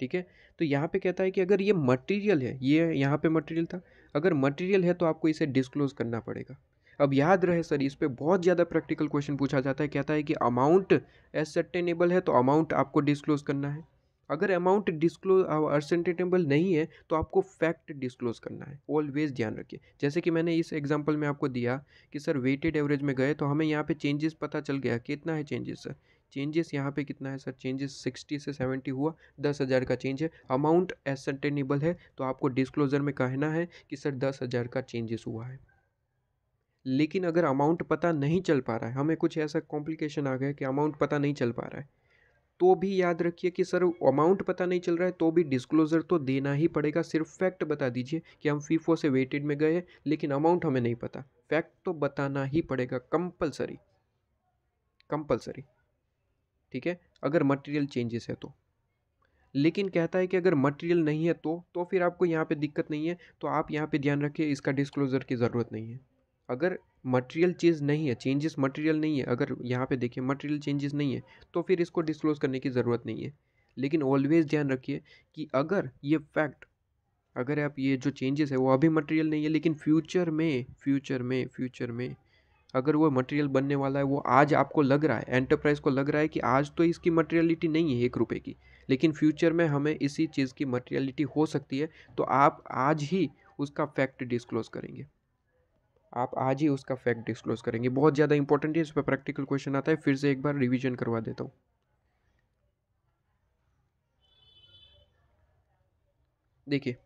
ठीक है? तो यहाँ पे कहता है कि अगर ये मटेरियल है, ये यहाँ पे मटेरियल था, अगर मटेरियल है तो आपको इसे डिस्क्लोज़ करना पड़ेगा। अब याद रहे सर, इस पर बहुत ज़्यादा प्रैक्टिकल क्वेश्चन पूछा जाता है। कहता है कि अमाउंट एसेटेनेबल है तो अमाउंट आपको डिस्क्लोज करना है। अगर अमाउंट डिस्क्लोज अर्सेंटेनेबल नहीं है तो आपको फैक्ट डिस्क्लोज करना है। ऑलवेज ध्यान रखिए। जैसे कि मैंने इस एग्जांपल में आपको दिया कि सर वेटेड एवरेज में गए तो हमें यहाँ पे चेंजेस पता चल गया। कितना है चेंजेस सर? चेंजेस यहाँ पे कितना है, सर? चेंजेस सिक्सटी से सेवेंटी हुआ, दस हज़ार का चेंज है। अमाउंट एसेंटेनेबल है तो आपको डिस्क्लोजर में कहना है कि सर, दस हज़ार का चेंजेस हुआ है। लेकिन अगर अमाउंट पता नहीं चल पा रहा है, हमें कुछ ऐसा कॉम्प्लिकेशन आ गया कि अमाउंट पता नहीं चल पा रहा है तो भी याद रखिए कि सर अमाउंट पता नहीं चल रहा है तो भी डिस्क्लोज़र तो देना ही पड़ेगा। सिर्फ़ फैक्ट बता दीजिए कि हम फीफो से वेटेड में गए लेकिन अमाउंट हमें नहीं पता। फैक्ट तो बताना ही पड़ेगा कंपलसरी कंपलसरी ठीक है? अगर मटेरियल चेंजेस है तो। लेकिन कहता है कि अगर मटेरियल नहीं है तो तो फिर आपको यहाँ पे दिक्कत नहीं है तो आप यहाँ पे ध्यान रखिए, इसका डिस्क्लोज़र की ज़रूरत नहीं है। अगर मटेरियल चीज़ नहीं है चेंजेस मटेरियल नहीं है, अगर यहाँ पे देखिए मटेरियल चेंजेस नहीं है तो फिर इसको डिस्क्लोज़ करने की ज़रूरत नहीं है। लेकिन ऑलवेज़ ध्यान रखिए कि अगर ये फैक्ट अगर आप ये जो चेंजेस है, वो अभी मटेरियल नहीं है, लेकिन फ्यूचर में फ्यूचर में फ्यूचर में अगर वो मटेरियल बनने वाला है, वो आज आपको लग रहा है एंटरप्राइज को लग रहा है कि आज तो इसकी मटेरियलिटी नहीं है एक रुपये की, लेकिन फ्यूचर में हमें इसी चीज़ की मटेरियलिटी हो सकती है तो आप आज ही उसका फैक्ट डिस्क्लोज़ करेंगे। आप आज ही उसका फैक्ट डिस्क्लोज करेंगे। बहुत ज़्यादा इंपॉर्टेंट है, इस पर प्रैक्टिकल क्वेश्चन आता है, फिर से एक बार रिवीजन करवा देता हूँ। देखिए,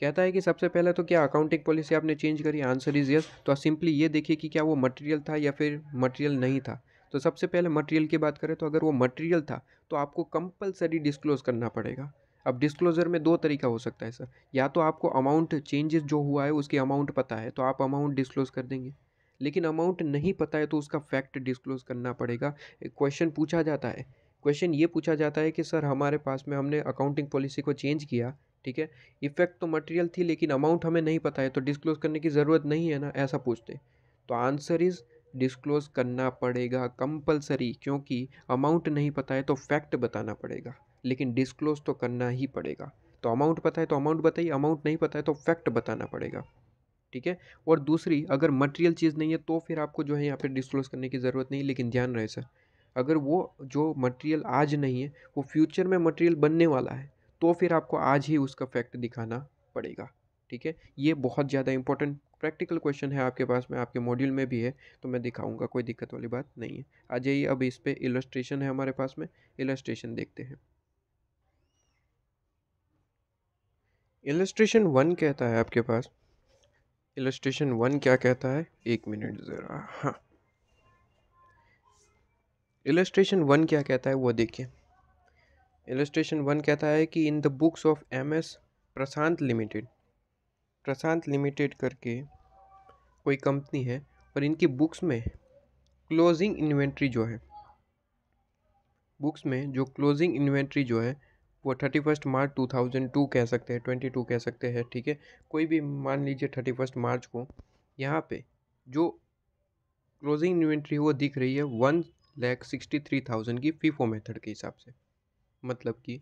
कहता है कि सबसे पहले तो क्या अकाउंटिंग पॉलिसी आपने चेंज करी? आंसर इज़ यस तो सिंपली ये देखिए कि क्या वो मटेरियल था या फिर मटेरियल नहीं था। तो सबसे पहले मटेरियल की बात करें तो अगर वो मटेरियल था तो आपको कंपलसरी डिस्क्लोज करना पड़ेगा। अब डिस्क्लोज़र में दो तरीका हो सकता है सर या तो आपको अमाउंट चेंजेस जो हुआ है, उसकी अमाउंट पता है तो आप अमाउंट डिस्क्लोज़ कर देंगे। लेकिन अमाउंट नहीं पता है तो उसका फैक्ट डिस्क्लोज़ करना पड़ेगा। क्वेश्चन पूछा जाता है। क्वेश्चन ये पूछा जाता है कि, सर, हमारे पास में हमने अकाउंटिंग पॉलिसी को चेंज किया, ठीक है? इफ़ेक्ट तो मटेरियल थी, लेकिन अमाउंट हमें नहीं पता है तो डिस्क्लोज़ करने की ज़रूरत नहीं है ना? ऐसा पूछते तो आंसर इज़ डिस्क्लोज़ करना पड़ेगा कंपलसरी क्योंकि अमाउंट नहीं पता है तो फैक्ट बताना पड़ेगा। लेकिन डिस्क्लोज़ तो करना ही पड़ेगा। तो अमाउंट पता है तो अमाउंट बताइए अमाउंट नहीं पता है तो फैक्ट बताना पड़ेगा। ठीक है? और दूसरी, अगर मटेरियल चीज़ नहीं है तो फिर आपको जो है यहाँ पे डिस्क्लोज़ करने की ज़रूरत नहीं, लेकिन ध्यान रहे सर, अगर वो जो मटेरियल आज नहीं है, वो फ्यूचर में मटेरियल बनने वाला है तो फिर आपको आज ही उसका फैक्ट दिखाना पड़ेगा। ठीक है? ये बहुत ज़्यादा इंपॉर्टेंट प्रैक्टिकल क्वेश्चन है आपके पास में, आपके मॉड्यूल में भी है तो मैं दिखाऊँगा, कोई दिक्कत वाली बात नहीं है। आ जाइए, अब इस पर इलस्ट्रेशन है हमारे पास में इलस्ट्रेशन देखते हैं। इलस्ट्रेशन वन कहता है आपके पास। इलस्ट्रेशन वन क्या कहता है? एक मिनट ज़रा हाँ। इलस्ट्रेशन वन क्या कहता है? वो देखिए। इलस्ट्रेशन वन कहता है कि in the books of M S Prashant limited Prashant limited करके कोई कंपनी है और इनकी बुक्स में क्लोजिंग इन्वेंट्री जो है बुक्स में जो क्लोजिंग इन्वेंट्री जो है वो thirty first March two thousand two कह सकते हैं, ट्वेंटी टू कह सकते हैं, ठीक है? कोई भी मान लीजिए थर्टी फ़र्स्ट मार्च को यहाँ पे जो क्लोजिंग इन्वेंट्री वो दिख रही है one lakh sixty three thousand की फीफो मेथड के हिसाब से। मतलब कि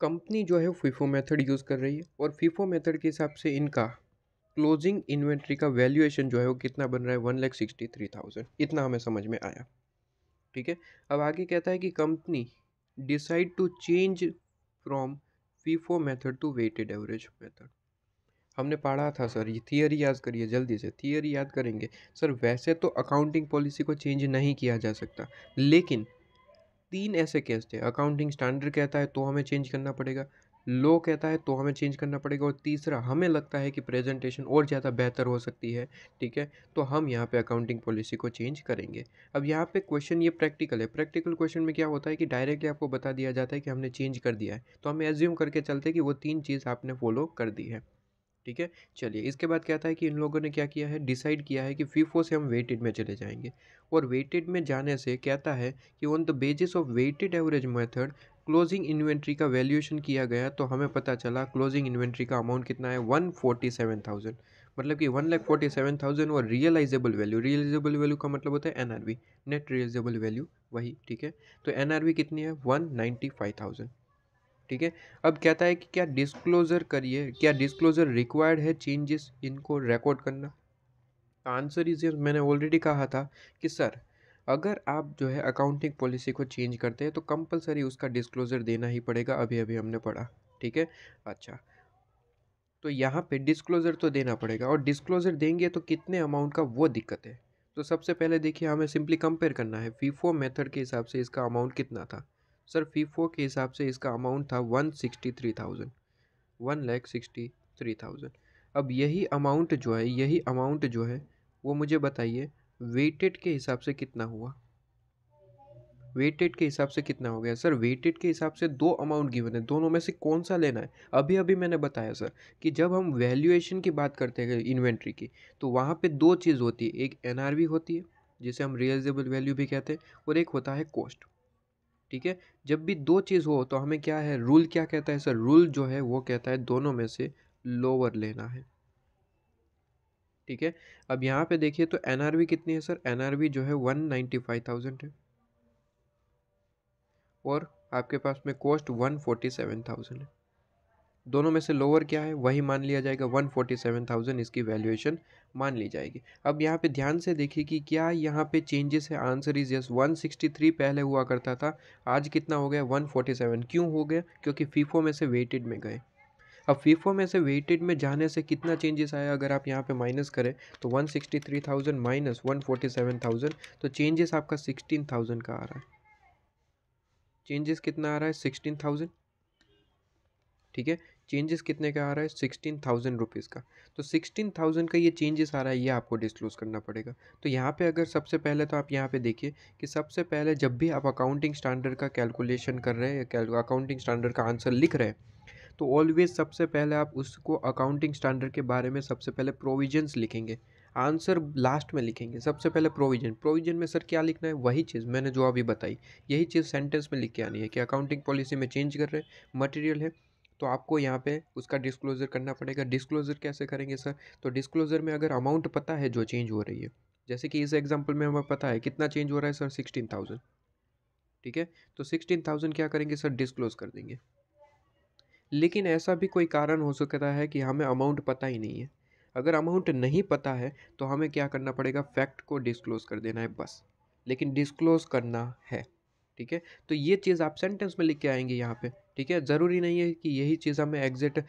कंपनी जो है फीफो मेथड यूज़ कर रही है और फीफो मेथड के हिसाब से इनका क्लोजिंग इन्वेंट्री का वैल्यूएशन जो है वो कितना बन रहा है? One lakh sixty three thousand. इतना हमें समझ में आया, ठीक है? अब आगे कहता है कि company decide to change from FIFO method to weighted average method. हमने पढ़ा था सर ये थियरी याद करिए, जल्दी से थियरी याद करेंगे। सर वैसे तो अकाउंटिंग पॉलिसी को चेंज नहीं किया जा सकता, लेकिन तीन ऐसे केस थे। अकाउंटिंग स्टैंडर्ड कहता है तो हमें चेंज करना पड़ेगा। लो कहता है तो हमें चेंज करना पड़ेगा और तीसरा, हमें लगता है कि प्रेजेंटेशन और ज़्यादा बेहतर हो सकती है, ठीक है? तो हम यहाँ पे अकाउंटिंग पॉलिसी को चेंज करेंगे। अब यहाँ पे क्वेश्चन ये प्रैक्टिकल है। प्रैक्टिकल क्वेश्चन में क्या होता है कि डायरेक्टली आपको बता दिया जाता है कि हमने चेंज कर दिया है। तो हमें एज्यूम करके चलते कि वो तीन चीज़ आपने फॉलो कर दी है, ठीक है? चलिए, इसके बाद कहता है कि इन लोगों ने क्या किया है? डिसाइड किया है कि फीफो से हम वेटेड में चले जाएँगे। और वेटेड में जाने से कहता है कि on the basis of weighted average method closing inventory का वैल्यूएशन किया गया तो हमें पता चला क्लोजिंग इन्वेंट्री का अमाउंट कितना है? वन फोर्टी सेवन थाउज़ेंड मतलब कि one lakh forty seven thousand और रियलाइजेबल वैल्यू रियलाइजेबल वैल्यू का मतलब होता है एनआरवी नेट रियलाइजेबल वैल्यू वही, ठीक है? तो एनआरवी कितनी है? वन नाइन्टी फाइव थाउज़ेंड ठीक है? अब कहता है कि क्या डिस्क्लोज़र करिए, क्या डिस्क्लोज़र रिक्वायर्ड है चेंजेस इनको रिकॉर्ड करना? आंसर इज़ मैंने ऑलरेडी कहा था कि सर अगर आप जो है अकाउंटिंग पॉलिसी को चेंज करते हैं तो कंपलसरी उसका डिस्क्लोज़र देना ही पड़ेगा अभी अभी हमने पढ़ा, ठीक है? अच्छा। तो यहाँ पे डिस्क्लोज़र तो देना पड़ेगा, और डिस्क्लोज़र देंगे तो कितने अमाउंट का वो दिक्कत है। तो सबसे पहले देखिए, हमें सिंपली कंपेयर करना है फीफो मेथड के हिसाब से इसका अमाउंट कितना था? सर फीफो के हिसाब से इसका अमाउंट था one sixty three thousand one lakh sixty three thousand अब यही अमाउंट जो है, यही अमाउंट जो है, वो मुझे बताइए वेटेड के हिसाब से कितना हुआ? वेटेड के हिसाब से कितना हो गया? सर वेटेड के हिसाब से दो अमाउंट गिवन है। दोनों में से कौन सा लेना है? अभी अभी मैंने बताया सर कि जब हम वैल्यूएशन की बात करते हैं इन्वेंट्री की तो वहाँ पे दो चीज़ होती है। एक एनआरवी होती है, जिसे हम रियलाइजेबल वैल्यू भी कहते हैं, और एक होता है कॉस्ट ठीक है? जब भी दो चीज़ हो तो हमें क्या है? रूल क्या कहता है सर रूल जो है, वो कहता है दोनों में से लोअर लेना है। ठीक है? अब यहाँ पे देखिए तो एनआरवी कितनी है सर? एनआरवी जो है वन नाइन्टी फाइव थाउज़ेंड है। और आपके पास में cost one forty seven thousand है। दोनों में से लोअर क्या है? वही मान लिया जाएगा वन फोर्टी सेवन थाउज़ेंड इसकी वैल्यूएशन मान ली जाएगी। अब यहाँ पे ध्यान से देखिए कि क्या यहाँ पे चेंजेस है? Answer is yes one sixty three पहले हुआ करता था, आज कितना हो गया? वन फोर्टी सेवन क्यों हो गया? क्योंकि फीफो में से वेटेड में गए। अब फीफो में से वेटेड में जाने से कितना चेंजेस आया? अगर आप यहाँ पे माइनस करें तो one sixty three thousand minus one forty seven thousand तो चेंजेस आपका सिक्सटीन थाउज़ेंड का आ रहा है। चेंजेस कितना आ रहा है? सिक्सटीन थाउज़ेंड ठीक है? चेंजेस कितने का आ रहा है? सिक्सटीन थाउज़ेंड रुपीज़ का। तो सिक्सटीन थाउज़ेंड का ये चेंजेस आ रहा है, ये आपको डिस्क्लोज़ करना पड़ेगा। तो यहाँ पे अगर सबसे पहले तो आप यहाँ पे देखिए कि सबसे पहले जब भी आप अकाउंटिंग स्टैंडर्ड का कैलकुलेशन कर रहे हैं अकाउंटिंग स्टैंडर्ड का आंसर लिख रहे हैं तो ऑलवेज सबसे पहले आप उसको अकाउंटिंग स्टैंडर्ड के बारे में सबसे पहले प्रोविजंस लिखेंगे। आंसर लास्ट में लिखेंगे। सबसे पहले प्रोविज़न प्रोविज़न में सर क्या लिखना है? वही चीज़ मैंने जो अभी बताई। यही चीज़ सेंटेंस में लिख के आनी है कि अकाउंटिंग पॉलिसी में चेंज कर रहे हैं मटेरियल है तो आपको यहाँ पे उसका डिस्क्लोज़र करना पड़ेगा। डिस्क्लोज़र कैसे करेंगे सर तो डिस्क्लोज़र में अगर अमाउंट पता है जो चेंज हो रही है, जैसे कि इस एग्ज़ाम्पल में हमें पता है कितना चेंज हो रहा है सर सिक्सटीन थाउज़ेंड ठीक है? तो सिक्सटीन थाउज़ेंड क्या करेंगे सर डिस्क्लोज़ कर देंगे। लेकिन ऐसा भी कोई कारण हो सकता है कि हमें अमाउंट पता ही नहीं है। अगर अमाउंट नहीं पता है तो हमें क्या करना पड़ेगा? फैक्ट को डिस्क्लोज़ कर देना है, बस। लेकिन डिस्क्लोज़ करना है, ठीक है? तो ये चीज़ आप सेंटेंस में लिख के आएँगे यहाँ पे, ठीक है? ज़रूरी नहीं है कि यही चीज़ हमें एग्जैक्ट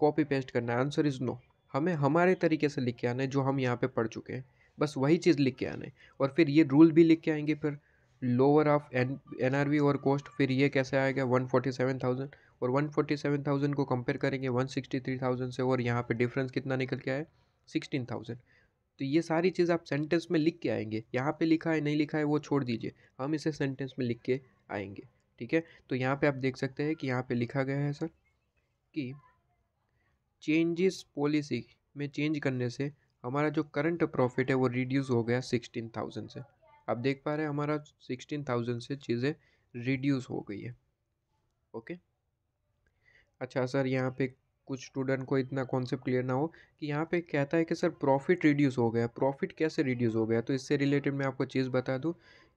कॉपी पेस्ट करना है। आंसर इज़ नो हमें हमारे तरीके से लिख के आना है, जो हम यहाँ पे पढ़ चुके हैं। बस वही चीज़ लिख के आना है। और फिर ये रूल भी लिख के आएँगे फिर। Lower of N N R V और कॉस्ट फिर ये कैसे आएगा? वन फोर्टी सेवन थाउज़ेंड और वन फोर्टी सेवन थाउज़ेंड को कंपेयर करेंगे, वन सिक्सटी थ्री थाउज़ेंड से और यहाँ पे डिफरेंस कितना निकल के सिक्सटीन थाउज़ेंड। तो ये सारी चीज़ आप सेंटेंस में लिख के आएँगे। यहाँ पे लिखा है, नहीं लिखा है, वो छोड़ दीजिए। हम इसे सेंटेंस में लिख के आएँगे, ठीक है? तो यहाँ पे आप देख सकते हैं कि यहाँ पे लिखा गया है, सर, कि चेंजेस पॉलिसी में चेंज करने से हमारा जो करंट प्रॉफिट है वो रिड्यूस हो गया सिक्सटीन थाउज़ेंड से। आप देख पा रहे हैं हमारा सिक्सटीन थाउज़ेंड से चीज़ें रिड्यूस हो गई है, ओके? अच्छा सर, यहाँ पे कुछ स्टूडेंट को इतना कॉन्सेप्ट क्लियर ना हो कि यहाँ पे कहता है कि सर प्रॉफिट रिड्यूस हो गया, प्रॉफिट कैसे रिड्यूस हो गया? तो इससे रिलेटेड मैं आपको चीज़ बता दूँ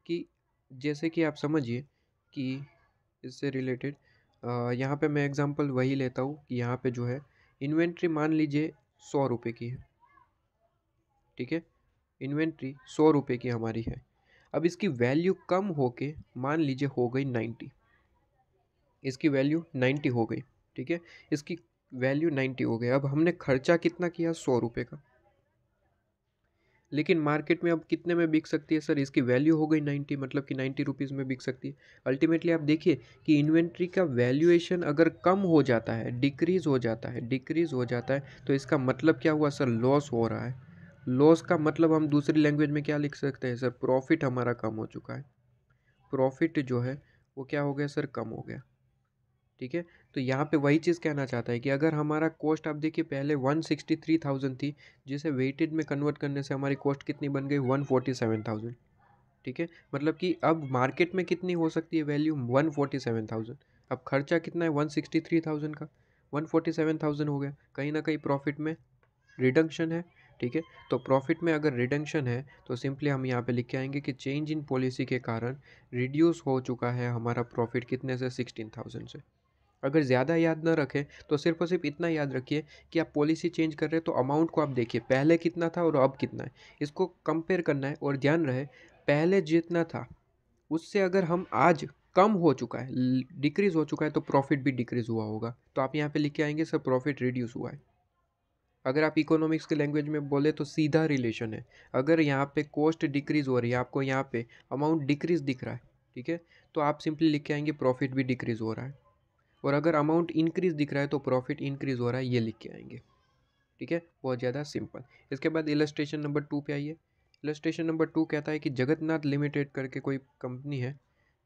कि जैसे कि आप समझिए कि इससे रिलेटेड यहाँ पे मैं एग्ज़ाम्पल वही लेता हूँ कि यहाँ पे जो है इन्वेंट्री मान लीजिए सौ रुपये की है। ठीक है? इन्वेंट्री सौ रुपये की हमारी है। अब इसकी वैल्यू कम होके मान लीजिए हो गई नाइन्टी इसकी वैल्यू नाइन्टी हो गई। ठीक है? इसकी वैल्यू नाइन्टी हो गई अब हमने खर्चा कितना किया? सौ रुपये का। लेकिन मार्केट में अब कितने में बिक सकती है सर? इसकी वैल्यू हो गई नाइन्टी मतलब कि नाइन्टी रुपीज़ में बिक सकती है। अल्टीमेटली आप देखिए कि इन्वेंट्री का वैल्यूएशन अगर कम हो जाता है डिक्रीज़ हो जाता है डिक्रीज़ हो जाता है तो इसका मतलब क्या हुआ सर? लॉस हो रहा है। लॉस का मतलब हम दूसरी लैंग्वेज में क्या लिख सकते हैं सर? प्रॉफिट हमारा कम हो चुका है। प्रॉफिट जो है, वो क्या हो गया सर? कम हो गया। ठीक है? तो यहाँ पे वही चीज़ कहना चाहता है कि अगर हमारा कॉस्ट आप देखिए पहले वन सिक्सटी थ्री थाउज़ेंड थी, जिसे वेटेड में कन्वर्ट करने से हमारी कॉस्ट कितनी बन गई? One forty seven thousand. ठीक है? मतलब कि अब मार्केट में कितनी हो सकती है value one forty seven thousand. अब खर्चा कितना है? वन सिक्सटी थ्री थाउज़ेंड का। वन फोर्टी सेवन थाउज़ेंड हो गया। कहीं ना कहीं प्रॉफिट में रिडक्शन है। ठीक है? तो प्रॉफिट में अगर रिडक्शन है तो सिंपली हम यहाँ पे लिख के आएँगे कि चेंज इन पॉलिसी के कारण रिड्यूस हो चुका है हमारा प्रॉफिट कितने से? सिक्सटीन थाउज़ेंड से। अगर ज़्यादा याद ना रखें तो सिर्फ़ और सिर्फ़ इतना याद रखिए कि आप पॉलिसी चेंज कर रहे हैं तो अमाउंट को आप देखिए, पहले कितना था और अब कितना है। इसको कंपेयर करना है और ध्यान रहे, पहले जितना था, उससे अगर हम आज कम हो चुका है डिक्रीज़ हो चुका है तो प्रॉफिट भी डिक्रीज़ हुआ होगा। तो आप यहाँ पे लिख के आएँगे, सर, प्रॉफिट रिड्यूस हुआ है। अगर आप इकोनॉमिक्स के लैंग्वेज में बोले तो सीधा रिलेशन है। अगर यहाँ पे कॉस्ट डिक्रीज़ हो रही है, आपको यहाँ पे अमाउंट डिक्रीज़ दिख रहा है, ठीक है? तो आप सिंपली लिख के आएँगे, प्रॉफिट भी डिक्रीज़ हो रहा है। और अगर अमाउंट इंक्रीज़ दिख रहा है तो प्रॉफिट इंक्रीज़ हो रहा है, ये लिख के आएँगे। ठीक है? बहुत ज़्यादा सिंपल इसके बाद इलस्ट्रेशन नंबर टू पे आइए। इलस्ट्रेशन नंबर टू कहता है कि जगतनाथ लिमिटेड करके कोई कंपनी है,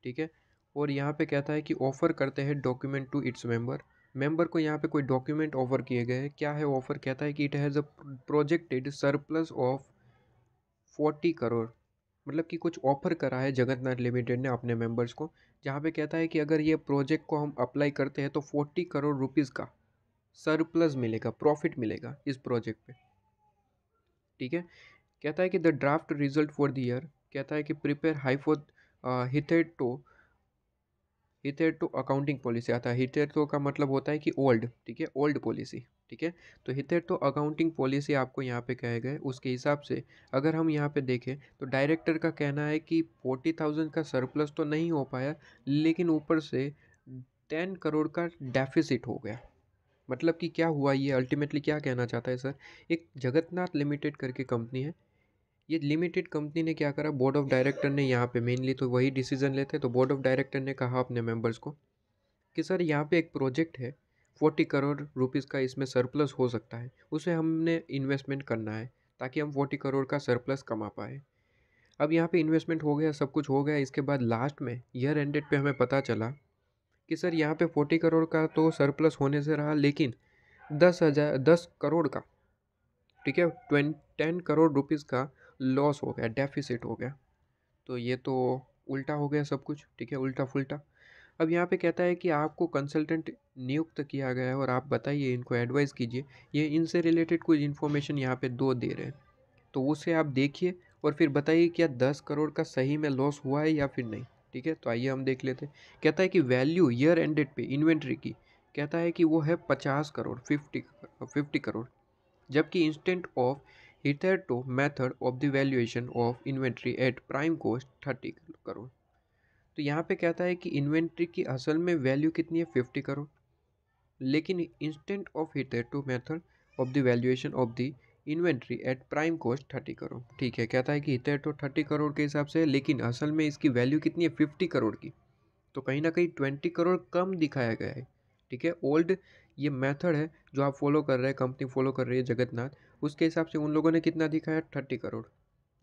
ठीक है? और यहाँ पे कहता है कि ऑफ़र करते हैं document to its member member को यहाँ पे कोई डॉक्यूमेंट ऑफ़र किए गए हैं। क्या है ऑफ़र कहता है कि it has a projected surplus of forty crore मतलब कि कुछ ऑफ़र करा है जगतनाथ लिमिटेड ने अपने मेंबर्स को। जहाँ पे कहता है कि अगर ये प्रोजेक्ट को हम अप्लाई करते हैं तो फोर्टी करोड़ रुपीज़ का सरप्लस मिलेगा, प्रॉफिट मिलेगा इस प्रोजेक्ट पे। ठीक है? कहता है कि the draft result for the year, कहता है कि prepare high for हिथेटो हिथेटो accounting policy आता है। हिथेटो का मतलब होता है कि ओल्ड ठीक है? ओल्ड पॉलिसी ठीक है? तो हिथेटो अकाउंटिंग पॉलिसी आपको यहाँ पे कहे गए। उसके हिसाब से अगर हम यहाँ पे देखें तो डायरेक्टर का कहना है कि फोर्टी थाउज़ेंड का सरप्लस तो नहीं हो पाया, लेकिन ऊपर से टेन करोड़ का डेफिसिट हो गया। मतलब कि क्या हुआ ये? अल्टीमेटली क्या कहना चाहता है सर एक जगतनाथ लिमिटेड करके कंपनी है। ये लिमिटेड कंपनी ने क्या करा? बोर्ड ऑफ़ डायरेक्टर ने यहाँ पे मेनली तो वही डिसीज़न लेते तो बोर्ड ऑफ़ डायरेक्टर ने कहा अपने मेंबर्स को कि, सर, यहाँ पे एक प्रोजेक्ट है फोर्टी करोड़ रुपीज़ का इसमें सरप्लस हो सकता है। उसे हमने इन्वेस्टमेंट करना है, ताकि हम फोर्टी करोड़ का सरप्लस कमा पाए। अब यहाँ पे इन्वेस्टमेंट हो गया, सब कुछ हो गया। इसके बाद लास्ट में ईयर एंडेड पे हमें पता चला कि, सर, यहाँ पे फोर्टी करोड़ का तो सरप्लस होने से रहा, लेकिन दस हज़ार, दस करोड़ का, ठीक है ट्वें टेन करोड़ रुपीज़ का लॉस हो गया, डेफिसिट हो गया। तो ये तो उल्टा हो गया सब कुछ, ठीक है उल्टा फुल्टा अब यहाँ पे कहता है कि आपको कंसल्टेंट नियुक्त किया गया है और आप बताइए, इनको एडवाइस कीजिए। ये इनसे रिलेटेड कुछ इन्फॉर्मेशन यहाँ पे दो दे रहे हैं। तो उसे आप देखिए और फिर बताइए क्या दस करोड़ का सही में लॉस हुआ है या फिर नहीं, ठीक है? तो आइए हम देख लेते हैं। कहता है कि वैल्यू ईयर एंडेड पे इन्वेंट्री की, कहता है कि वो है पचास करोड़ फिफ्टी फिफ्टी करोड़। जबकि instead of two method of the valuation of inventory at prime cost thirty crore. तो यहाँ पे कहता है कि इन्वेंट्री की असल में वैल्यू कितनी है? फिफ्टी करोड़। लेकिन instead of two method of the valuation of the inventory at prime cost thirty crore. ठीक है, कहता है कि तो थर्टी करोड़ के हिसाब से, लेकिन असल में इसकी वैल्यू कितनी है? फिफ्टी करोड़ की। तो कहीं ना कहीं ट्वेंटी करोड़ कम दिखाया गया है। ठीक है ओल्ड ये मेथड है जो आप फॉलो कर रहे हैं कंपनी फॉलो कर रही है, जगन्नाथ। उसके हिसाब से उन लोगों ने कितना दिखाया? थर्टी करोड़।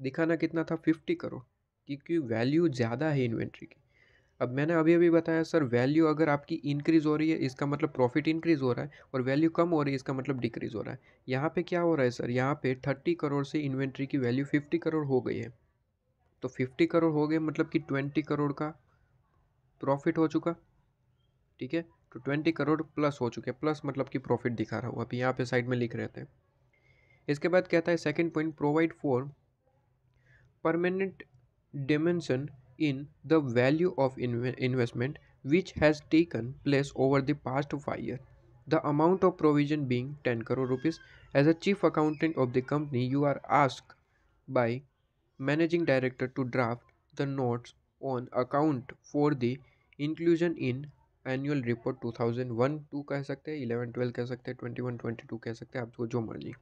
दिखाना कितना था? फिफ्टी करोड़। क्योंकि वैल्यू ज़्यादा है इन्वेंट्री की। अब मैंने अभी अभी बताया, सर वैल्यू अगर आपकी इंक्रीज़ हो रही है, इसका मतलब प्रॉफिट इंक्रीज़ हो रहा है और वैल्यू कम हो रही है, इसका मतलब डिक्रीज़ हो रहा है। यहाँ पे क्या हो रहा है, सर? यहाँ पे थर्टी करोड़ से इन्वेंट्री की वैल्यू फिफ्टी करोड़ हो गई है। तो फिफ्टी करोड़ हो गए मतलब कि ट्वेंटी करोड़ का प्रॉफिट हो चुका। ठीक है? तो ट्वेंटी करोड़ प्लस हो चुके प्लस मतलब कि प्रॉफिट दिखा रहा हूँ। अभी यहाँ पे साइड में लिख रहे थे। इसके बाद कहता है second point provide for permanent diminution in the value of investment which has taken place over the past five year the amount of provision being ten crore rupees as a chief accountant of the company you are ask by managing director to draft the notes on account for the inclusion in annual report two thousand one two कह सकते हैं eleven twelve कह सकते हैं twenty one twenty two कह सकते हैं आपको जो मर्ज़ी।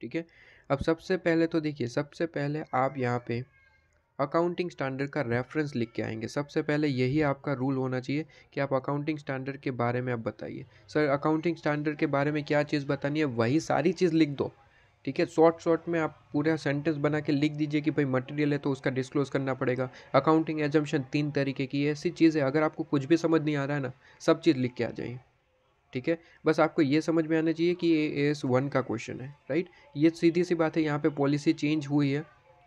ठीक है? अब सबसे पहले तो देखिए, सबसे पहले आप यहाँ पे अकाउंटिंग स्टैंडर्ड का रेफरेंस लिख के आएँगे। सबसे पहले यही आपका रूल होना चाहिए कि आप अकाउंटिंग स्टैंडर्ड के बारे में आप बताइए। सर अकाउंटिंग स्टैंडर्ड के बारे में क्या चीज़ बतानी है? वही सारी चीज़ लिख दो। ठीक है? शॉर्ट शॉर्ट में आप पूरा सेंटेंस बना के लिख दीजिए कि भाई मटेरियल है तो उसका डिस्क्लोज करना पड़ेगा। अकाउंटिंग एजम्पन तीन तरीके की ऐसी चीज़ है अगर आपको कुछ भी समझ नहीं आ रहा है ना, सब चीज़ लिख के आ जाइए। ठीक है? बस आपको ये समझ में आना चाहिए कि ये एस वन का क्वेश्चन है राइट ये सीधी सी बात है, यहाँ पे पॉलिसी चेंज हुई है,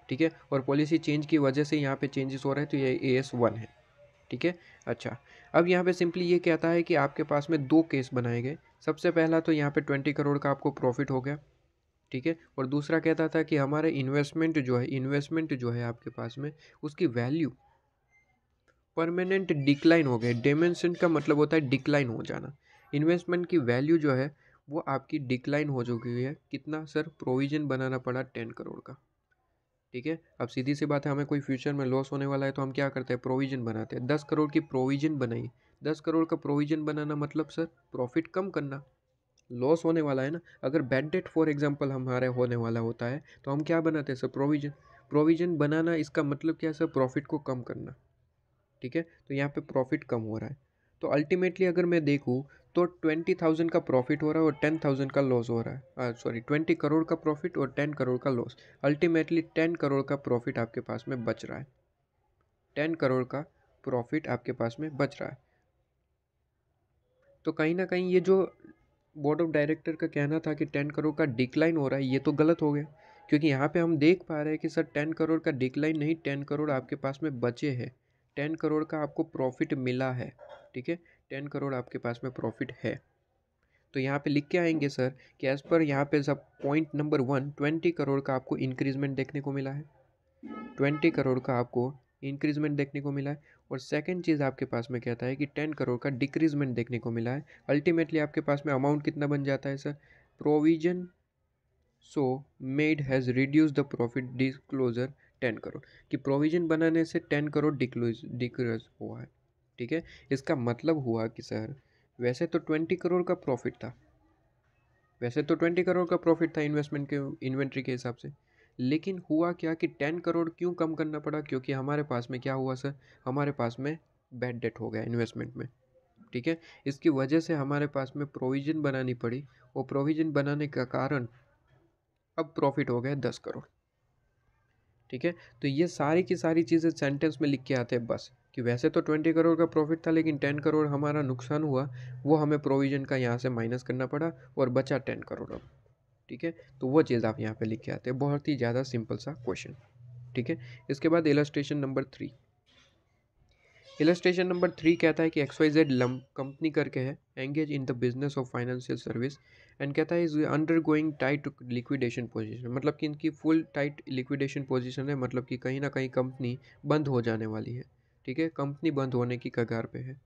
ठीक है? और पॉलिसी चेंज की वजह से यहाँ पे चेंजेस हो रहे हैं तो ये ए, एस वन है, ठीक है? अच्छा अब यहाँ पे सिंपली ये कहता है कि आपके पास में दो केस बनाए गए। सबसे पहला तो यहाँ पे ट्वेंटी करोड़ का आपको प्रॉफिट हो गया, ठीक है? और दूसरा कहता था कि हमारे इन्वेस्टमेंट जो है इन्वेस्टमेंट जो है आपके पास में, उसकी वैल्यू परमानेंट डिक्लाइन हो गए डेमेंशन का मतलब होता है डिक्लाइन हो जाना। इन्वेस्टमेंट की वैल्यू जो है, वो आपकी डिक्लाइन हो चुकी है। कितना? सर, प्रोविज़न बनाना पड़ा टेन करोड़ का। ठीक है? अब सीधी सी बात है, हमें कोई फ्यूचर में लॉस होने वाला है तो हम क्या करते हैं? प्रोविज़न बनाते हैं। दस करोड़ की प्रोविज़न बनाई दस करोड़ का प्रोविज़न बनाना मतलब सर, प्रॉफिट कम करना। लॉस होने वाला है ना? अगर बैड डेट, फॉर एग्जांपल, हमारे होने वाला होता है तो हम क्या बनाते हैं, सर? प्रोविज़न। प्रोविज़न बनाना, इसका मतलब क्या है, सर? प्रॉफिट को कम करना। ठीक है? तो यहाँ पे प्रॉफिट कम हो रहा है। तो अल्टीमेटली अगर मैं देखूँ तो ट्वेंटी थाउज़ेंड का प्रॉफिट हो रहा है और टेन थाउज़ेंड का लॉस हो रहा है। सॉरी ट्वेंटी करोड़ का प्रॉफिट और टेन करोड़ का लॉस। अल्टीमेटली टेन करोड़ का प्रॉफिट आपके पास में बच रहा है। टेन करोड़ का प्रॉफिट आपके पास में बच रहा है। तो कहीं ना कहीं ये जो बोर्ड ऑफ़ डायरेक्टर का कहना था कि टेन करोड़ का डिक्लाइन हो रहा है, ये तो गलत हो गया। क्योंकि यहाँ पे हम देख पा रहे हैं कि सर टेन करोड़ का डिक्लाइन नहीं, टेन करोड़ आपके पास में बचे हैं। टेन करोड़ का आपको प्रॉफिट मिला है, ठीक है? टेन करोड़ आपके पास में प्रॉफिट है। तो यहाँ पे लिख के आएँगे, सर, कि एज़ पर यहाँ पे sub point number one twenty crore का आपको इंक्रीजमेंट देखने को मिला है। ट्वेंटी करोड़ का आपको इंक्रीजमेंट देखने को मिला है। और सेकंड चीज़ आपके पास में कहता है कि टेन करोड़ का डिक्रीजमेंट देखने को मिला है। अल्टीमेटली आपके पास में अमाउंट कितना बन जाता है, sir? Provision so made has reduce the profit disclosure ten crore. कि प्रोविज़न बनाने से टेन करोड़ डिक्लोज डिक्रोज हुआ है। ठीक है? इसका मतलब हुआ कि सर, वैसे तो ट्वेंटी करोड़ का प्रॉफिट था। वैसे तो ट्वेंटी करोड़ का प्रॉफिट था इन्वेस्टमेंट के, इन्वेंट्री के हिसाब से। लेकिन हुआ क्या कि टेन करोड़ क्यों कम करना पड़ा? क्योंकि हमारे पास में क्या हुआ सर? हमारे पास में बैड डेट हो गया इन्वेस्टमेंट में। ठीक है? इसकी वजह से हमारे पास में प्रोविज़न बनानी पड़ी। वो प्रोविज़न बनाने का कारण अब प्रॉफिट हो गया दस करोड़। ठीक है? तो ये सारी की सारी चीज़ें सेंटेंस में लिख के आते हैं बस, कि वैसे तो ट्वेंटी करोड़ का प्रॉफिट था, लेकिन टेन करोड़ हमारा नुकसान हुआ, वो हमें प्रोविज़न का यहाँ से माइनस करना पड़ा और बचा टेन करोड़ अब, ठीक है? तो वो चीज़ आप यहाँ पे लिख के आते हैं, बहुत ही ज़्यादा सिंपल सा क्वेश्चन ठीक है? इसके बाद illustration number three illustration number three कहता है कि एक्स वाई जेड लम कंपनी करके है engage in the business of financial service and कहता है is undergoing tight liquidation position मतलब कि इनकी फुल टाइट लिक्विडेशन पोजिशन है मतलब कि कहीं ना कहीं कंपनी बंद हो जाने वाली है, ठीक है? कंपनी बंद होने की कगार पे है।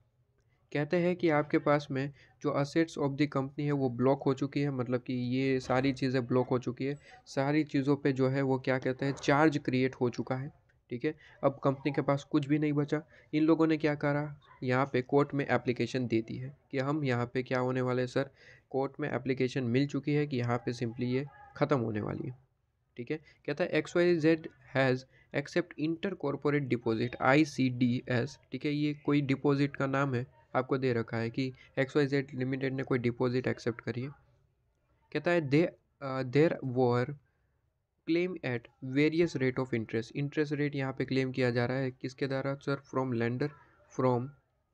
कहते हैं कि आपके पास में जो असेट्स ऑफ़ द कंपनी है, वो ब्लॉक हो चुकी है मतलब कि ये सारी चीज़ें ब्लॉक हो चुकी है। सारी चीज़ों पे जो है, वो क्या कहते हैं चार्ज क्रिएट हो चुका है। ठीक है? अब कंपनी के पास कुछ भी नहीं बचा। इन लोगों ने क्या करा? यहाँ पे कोर्ट में एप्लीकेशन दे दी है कि हम यहाँ पे क्या होने वाले सर? कोर्ट में एप्लीकेशन मिल चुकी है कि यहाँ पे सिंपली ये ख़त्म होने वाली है। ठीक है? कहता है X Y Z has accept inter corporate deposit I C D S ठीक है? ये कोई डिपॉजिट का नाम है। आपको दे रखा है कि एक्स वाई जेड लिमिटेड ने कोई डिपॉजिट एक्सेप्ट करी है। कहता है they there were claim at various rate of interest interest rate यहाँ पे क्लेम किया जा रहा है किसके द्वारा sir from lender from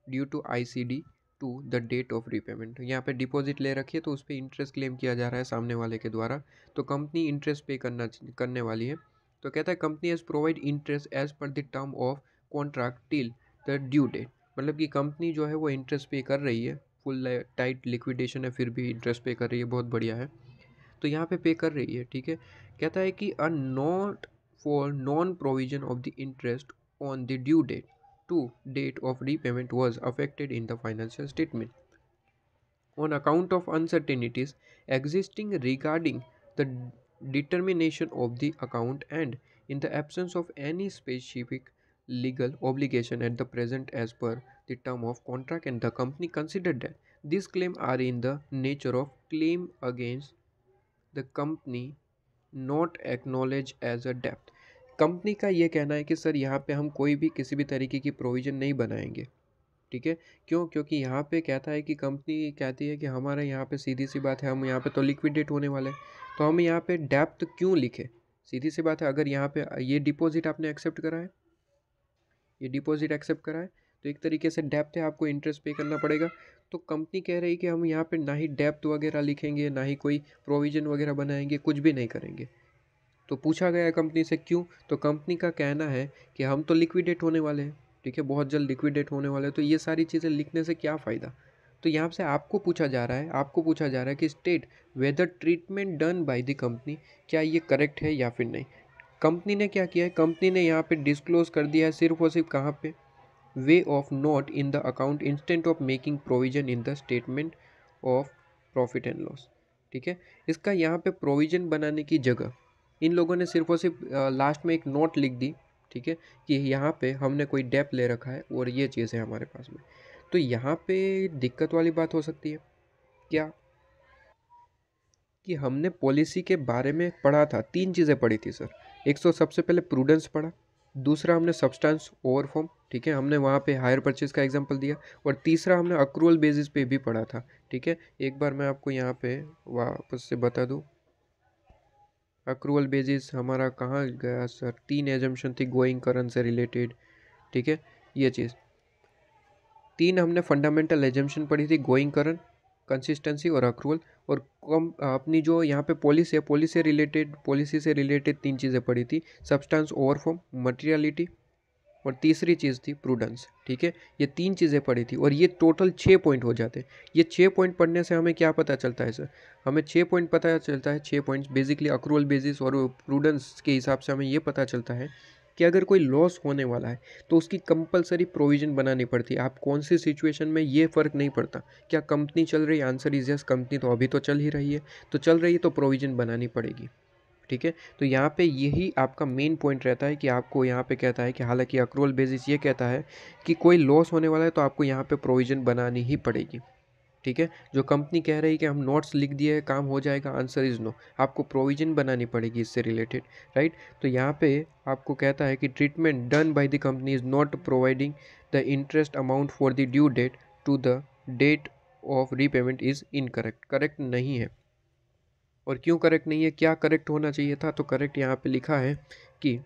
due to I C D to the date of repayment यहाँ पे डिपॉजिट ले रखी है तो उस पर इंटरेस्ट क्लेम किया जा रहा है सामने वाले के द्वारा। तो कंपनी इंटरेस्ट पे करना, करने वाली है। तो कहता है company has provide interest as per the term of contract till the due date मतलब कि कंपनी जो है, वो इंटरेस्ट पे कर रही है। फुल टाइट लिक्विडेशन है, फिर भी इंटरेस्ट पे कर रही है। बहुत बढ़िया है। तो यहाँ पे पे कर रही है ठीक है कहता है कि a not for non provision of the interest on the due date to date of repayment was affected in the financial statement on account of uncertainties existing regarding the determination of the account and in the absence of any specific legal obligation at the present as per the term of contract and the company considered that these claims are in the nature of claim against the company not acknowledge as a depth company का ये कहना है कि, sir, यहाँ पे हम कोई भी किसी भी तरीके की प्रोविज़न नहीं बनाएँगे। ठीक है? क्यों? क्योंकि यहाँ पे कहता है कि कंपनी कहती है कि हमारे यहाँ पे सीधी सी बात है, हम यहाँ पे तो लिक्विडेट होने वाले हैं। तो हम यहाँ पे डेप्थ क्यों लिखे? सीधी सी बात है, अगर यहाँ पे ये डिपॉजिट आपने एक्सेप्ट करा है, ये डिपॉजिट एक्सेप्ट करा है तो एक तरीके से डेप्थ है, आपको इंटरेस्ट पे करना पड़ेगा। तो कंपनी कह रही है कि हम यहाँ पे ना ही डेप्थ वगैरह लिखेंगे, ना ही कोई प्रोविज़न वगैरह बनाएँगे, कुछ भी नहीं करेंगे। तो पूछा गया कंपनी से क्यों? तो कंपनी का कहना है कि हम तो लिक्विडेट होने वाले हैं, ठीक है, बहुत जल्द लिक्विडेट होने वाले हैं। तो ये सारी चीज़ें लिखने से क्या फ़ायदा? तो यहाँ से आपको पूछा जा रहा है, आपको पूछा जा रहा है कि state whether treatment done by the company क्या ये करेक्ट है या फिर नहीं? कंपनी ने क्या किया है? कंपनी ने यहाँ पे डिस्क्लोज कर दिया है सिर्फ़ और सिर्फ़ कहाँ पे? Way of note in the account instead of making provision in the statement of profit and loss ठीक है? इसका यहाँ पे प्रोविज़न बनाने की जगह, इन लोगों ने सिर्फ़ और सिर्फ़ लास्ट में एक नोट लिख दी, ठीक है? कि यहाँ पे हमने कोई डेप ले रखा है और ये चीज़ है हमारे पास में। तो यहाँ पे दिक्कत वाली बात हो सकती है। क्या? कि हमने पॉलिसी के बारे में पढ़ा था, तीन चीज़ें पढ़ी थी सर एक तो सबसे पहले प्रूडेंस पढ़ा दूसरा हमने सब्सटेंस ओवर फॉर्म ठीक है? हमने वहाँ पे हायर परचेज का एग्जांपल दिया और तीसरा हमने अक्रूवल बेसिस पे भी पढ़ा था, ठीक है? एक बार मैं आपको यहाँ पे वापस से बता दूँ। अक्रूवल बेसिस हमारा कहाँ गया सर तीन एजम्पन थी गोइंग करन से रिलेटेड ठीक है? ये चीज़। तीन हमने फंडामेंटल एजम्पन पढ़ी थी गोइंग करन कंसिस्टेंसी और अक्रूवल और कम, अपनी जो यहाँ पे पॉलिसी है पॉलिसी से रिलेटेड पॉलिसी से रिलेटेड तीन चीज़ें पढ़ी थी सब्सटेंस ओवरफॉर्म मटेरियलिटी और तीसरी चीज़ थी प्रूडेंस ठीक है? ये तीन चीज़ें पढ़ी थी और ये टोटल छः पॉइंट हो जाते हैं। ये छः पॉइंट पढ़ने से हमें क्या पता चलता है सर हमें छः पॉइंट पता चलता है छः पॉइंट्स बेसिकली अक्रूवल बेसिस और प्रूडेंस के हिसाब से हमें ये पता चलता है कि अगर कोई लॉस होने वाला है तो उसकी कंपलसरी प्रोविज़न बनानी पड़ती है। आप कौन सी सिचुएशन में ये फ़र्क नहीं पड़ता। क्या कंपनी चल रही आंसर इज़ यस कंपनी तो अभी तो चल ही रही है। तो चल रही है तो प्रोविज़न बनानी पड़ेगी। ठीक है? तो यहाँ पे यही आपका मेन पॉइंट रहता है कि आपको यहाँ पे कहता है कि हालाँकि अक्रोल बेसिस ये कहता है कि कोई लॉस होने वाला है तो आपको यहाँ पे प्रोविज़न बनानी ही पड़ेगी। ठीक है? जो कंपनी कह रही है कि हम नोट्स लिख दिए, काम हो जाएगा आंसर इज़ नो आपको प्रोविज़न बनानी पड़ेगी इससे रिलेटेड राइट तो यहाँ पे आपको कहता है कि treatment done by the company is not providing the interest amount for the due date to the date of repayment is incorrect correct नहीं है। और क्यों करेक्ट नहीं है? क्या करेक्ट होना चाहिए था? तो करेक्ट यहाँ पे लिखा है कि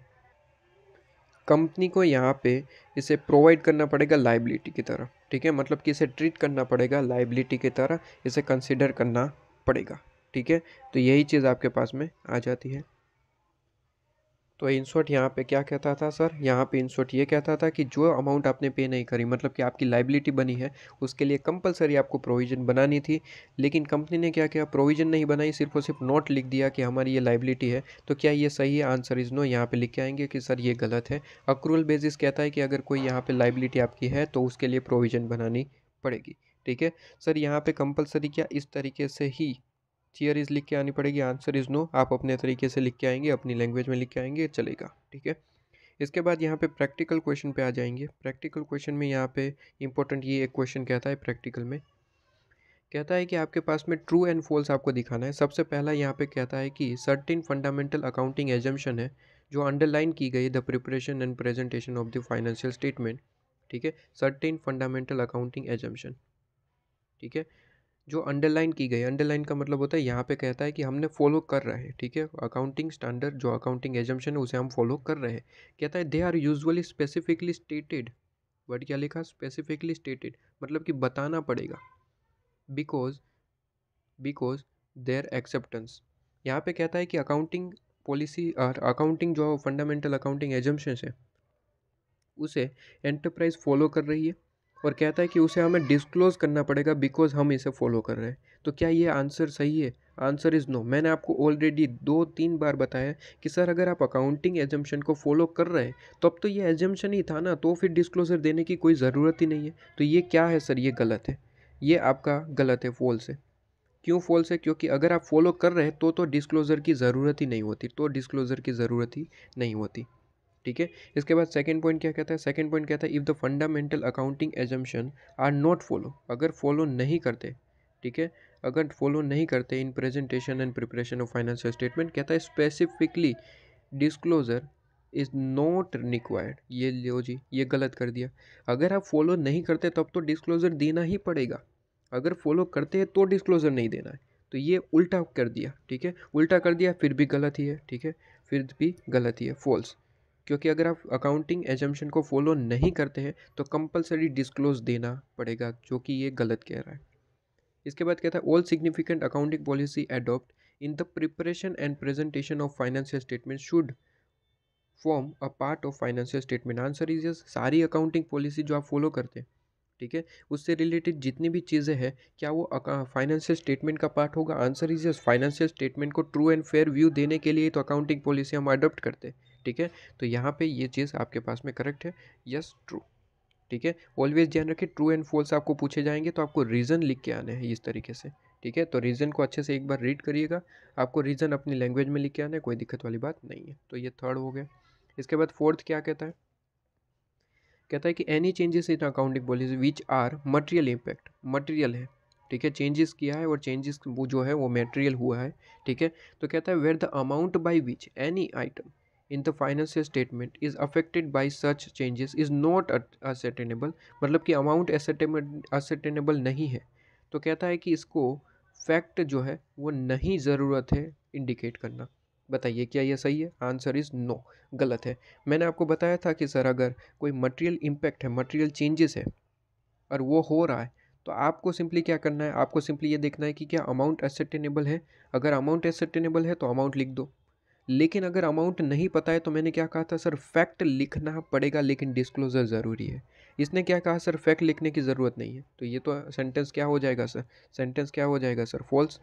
कंपनी को यहाँ पे इसे प्रोवाइड करना पड़ेगा लाइबिलिटी की तरह। ठीक है? मतलब कि इसे ट्रीट करना पड़ेगा लाइबिलिटी की तरह इसे कंसिडर करना पड़ेगा, ठीक है? तो यही चीज़ आपके पास में आ जाती है। तो इन शॉर्ट यहाँ पे क्या कहता था सर यहाँ पे शॉर्ट ये कहता था कि जो अमाउंट आपने पे नहीं करी मतलब कि आपकी लाइबिलिटी बनी है, उसके लिए कंपलसरी आपको प्रोविज़न बनानी थी। लेकिन कंपनी ने क्या किया? प्रोविज़न नहीं बनाई, सिर्फ़ और सिर्फ़ नोट लिख दिया कि हमारी ये लाइबिलिटी है। तो क्या ये सही है? आंसर इज़ नो यहाँ पर लिख के आएँगे कि सर ये गलत है। अक्रूवल बेसिस कहता है कि अगर कोई यहाँ पर लाइबिलिटी आपकी है तो उसके लिए प्रोविज़न बनानी पड़ेगी। ठीक है? सर यहाँ पे कंपलसरी क्या? इस तरीके से ही थियरीज लिख के आनी पड़ेगी आंसर इज़ नो आप अपने तरीके से लिख के आएँगे, अपनी लैंग्वेज में लिख के आएँगे, चलेगा, ठीक है? इसके बाद यहाँ पे प्रैक्टिकल क्वेश्चन पे आ जाएँगे। प्रैक्टिकल क्वेश्चन में यहाँ पे इंपॉर्टेंट ये एक क्वेश्चन कहता है प्रैक्टिकल में। कहता है कि आपके पास में ट्रू एंड फॉल्स आपको दिखाना है। सबसे पहला यहाँ पे कहता है कि सर्टिन फंडामेंटल अकाउंटिंग एजम्पन है, जो अंडरलाइन की गई the preparation and presentation of the financial statement ठीक है? सर्टिन फंडामेंटल अकाउंटिंग एजम्पन ठीक है? जो अंडरलाइन की गई अंडरलाइन का मतलब होता है यहाँ पे कहता है कि हमने फॉलो कर रहे हैं, ठीक है? अकाउंटिंग स्टैंडर्ड जो अकाउंटिंग एजम्पन है, उसे हम फॉलो कर रहे हैं। कहता है they are usually specifically stated word क्या लिखा? स्पेसिफिकली स्टेटेड मतलब कि बताना पड़ेगा। बिकॉज़ बिकॉज़ देयर एक्सेप्टेंस यहाँ पे कहता है कि अकाउंटिंग पॉलिसी और अकाउंटिंग जो फंडामेंटल अकाउंटिंग एजम्पन है, उसे एंटरप्राइज फॉलो कर रही है। और कहता है कि उसे हमें डिस्क्लोज़ करना पड़ेगा बिकॉज़ हम इसे फॉलो कर रहे हैं। तो क्या ये आंसर सही है? आंसर इज़ नो मैंने आपको ऑलरेडी दो तीन बार बताया कि सर, अगर आप अकाउंटिंग एजम्पन को फॉलो कर रहे हैं तो अब तो ये एजम्पन ही था ना तो फिर डिस्क्लोज़र देने की कोई ज़रूरत ही नहीं है। तो ये क्या है सर? ये गलत है। ये आपका गलत है फॉल्स है। क्यों फॉल्स है? क्योंकि अगर आप फॉलो कर रहे हैं तो तो डिस्क्लोज़र की ज़रूरत ही नहीं होती तो डिस्क्लोज़र की ज़रूरत ही नहीं होती। ठीक है? इसके बाद सेकंड पॉइंट क्या कहता है? सेकंड पॉइंट कहता है if the fundamental accounting assumption are not follow अगर फॉलो नहीं करते, ठीक है? अगर फॉलो नहीं करते in presentation and preparation of financial statement कहता है specifically disclosure is not required ये लो जी, ये गलत कर दिया। अगर आप फॉलो नहीं करते, तब तो डिस्क्लोजर देना ही पड़ेगा। अगर फॉलो करते हैं तो डिस्क्लोजर नहीं देना है। तो ये उल्टा कर दिया, ठीक है? उल्टा कर दिया, फिर भी गलत ही है, ठीक है? फिर भी गलत ही है फॉल्स क्योंकि अगर आप अकाउंटिंग एजम्पन को फॉलो नहीं करते हैं तो कंपलसरी डिस्क्लोज देना पड़ेगा, जो कि ये गलत कह रहा है। इसके बाद कहता है all significant accounting policy adopt in the preparation and presentation of financial statement should form a part of financial statement answer is yes सारी अकाउंटिंग पॉलिसी जो आप फॉलो करते हैं, ठीक है? उससे रिलेटेड जितनी भी चीज़ें हैं, क्या वो फाइनेंशियल स्टेटमेंट का पार्ट होगा? Answer is yes financial statement को ट्रू एंड फेयर व्यू देने के लिए तो अकाउंटिंग पॉलिसी हम अडोप्ट करते हैं। ठीक है? तो यहाँ पे ये चीज़ आपके पास में करेक्ट है। यस ट्रू ठीक है? ऑलवेज ध्यान रखिए ट्रू एंड फॉल्स आपको पूछे जाएँगे तो आपको रीज़न लिख के आने हैं इस तरीके से। ठीक है? तो रीज़न को अच्छे से एक बार रीड करिएगा। आपको रीज़न अपनी लैंग्वेज में लिख के आना है, कोई दिक्कत वाली बात नहीं है। तो ये थर्ड हो गया। इसके बाद फोर्थ क्या कहता है? कहता है कि any changes in accounting policy which are material impact material है। ठीक है? चेंजेस किया है और चेंजेस वो जो है वो मटेरियल हुआ है। ठीक है? तो कहता है where the amount by which any item in the financial statement is affected by such changes is not ascertainable मतलब कि अमाउंट असर्टेनेबल नहीं है। तो कहता है कि इसको फैक्ट जो है, वो नहीं ज़रूरत है इंडिकेट करना। बताइए, क्या यह सही है? आंसर इज़ नो गलत है। मैंने आपको बताया था कि सर, अगर कोई मटेरियल इम्पैक्ट है मटेरियल चेंजेस है, और वो हो रहा है तो आपको सिंपली क्या करना है? आपको सिंपली ये देखना है कि क्या अमाउंट एसेटेनेबल है। अगर अमाउंट एसेटेनेबल है तो अमाउंट लिख दो। लेकिन अगर अमाउंट नहीं पता है तो मैंने क्या कहा था, सर फैक्ट लिखना पड़ेगा, लेकिन डिस्क्लोज़र ज़रूरी है। इसने क्या कहा, सर फैक्ट लिखने की ज़रूरत नहीं है। तो ये तो सेंटेंस क्या हो जाएगा, सर? सेंटेंस क्या हो जाएगा, सर? फॉल्स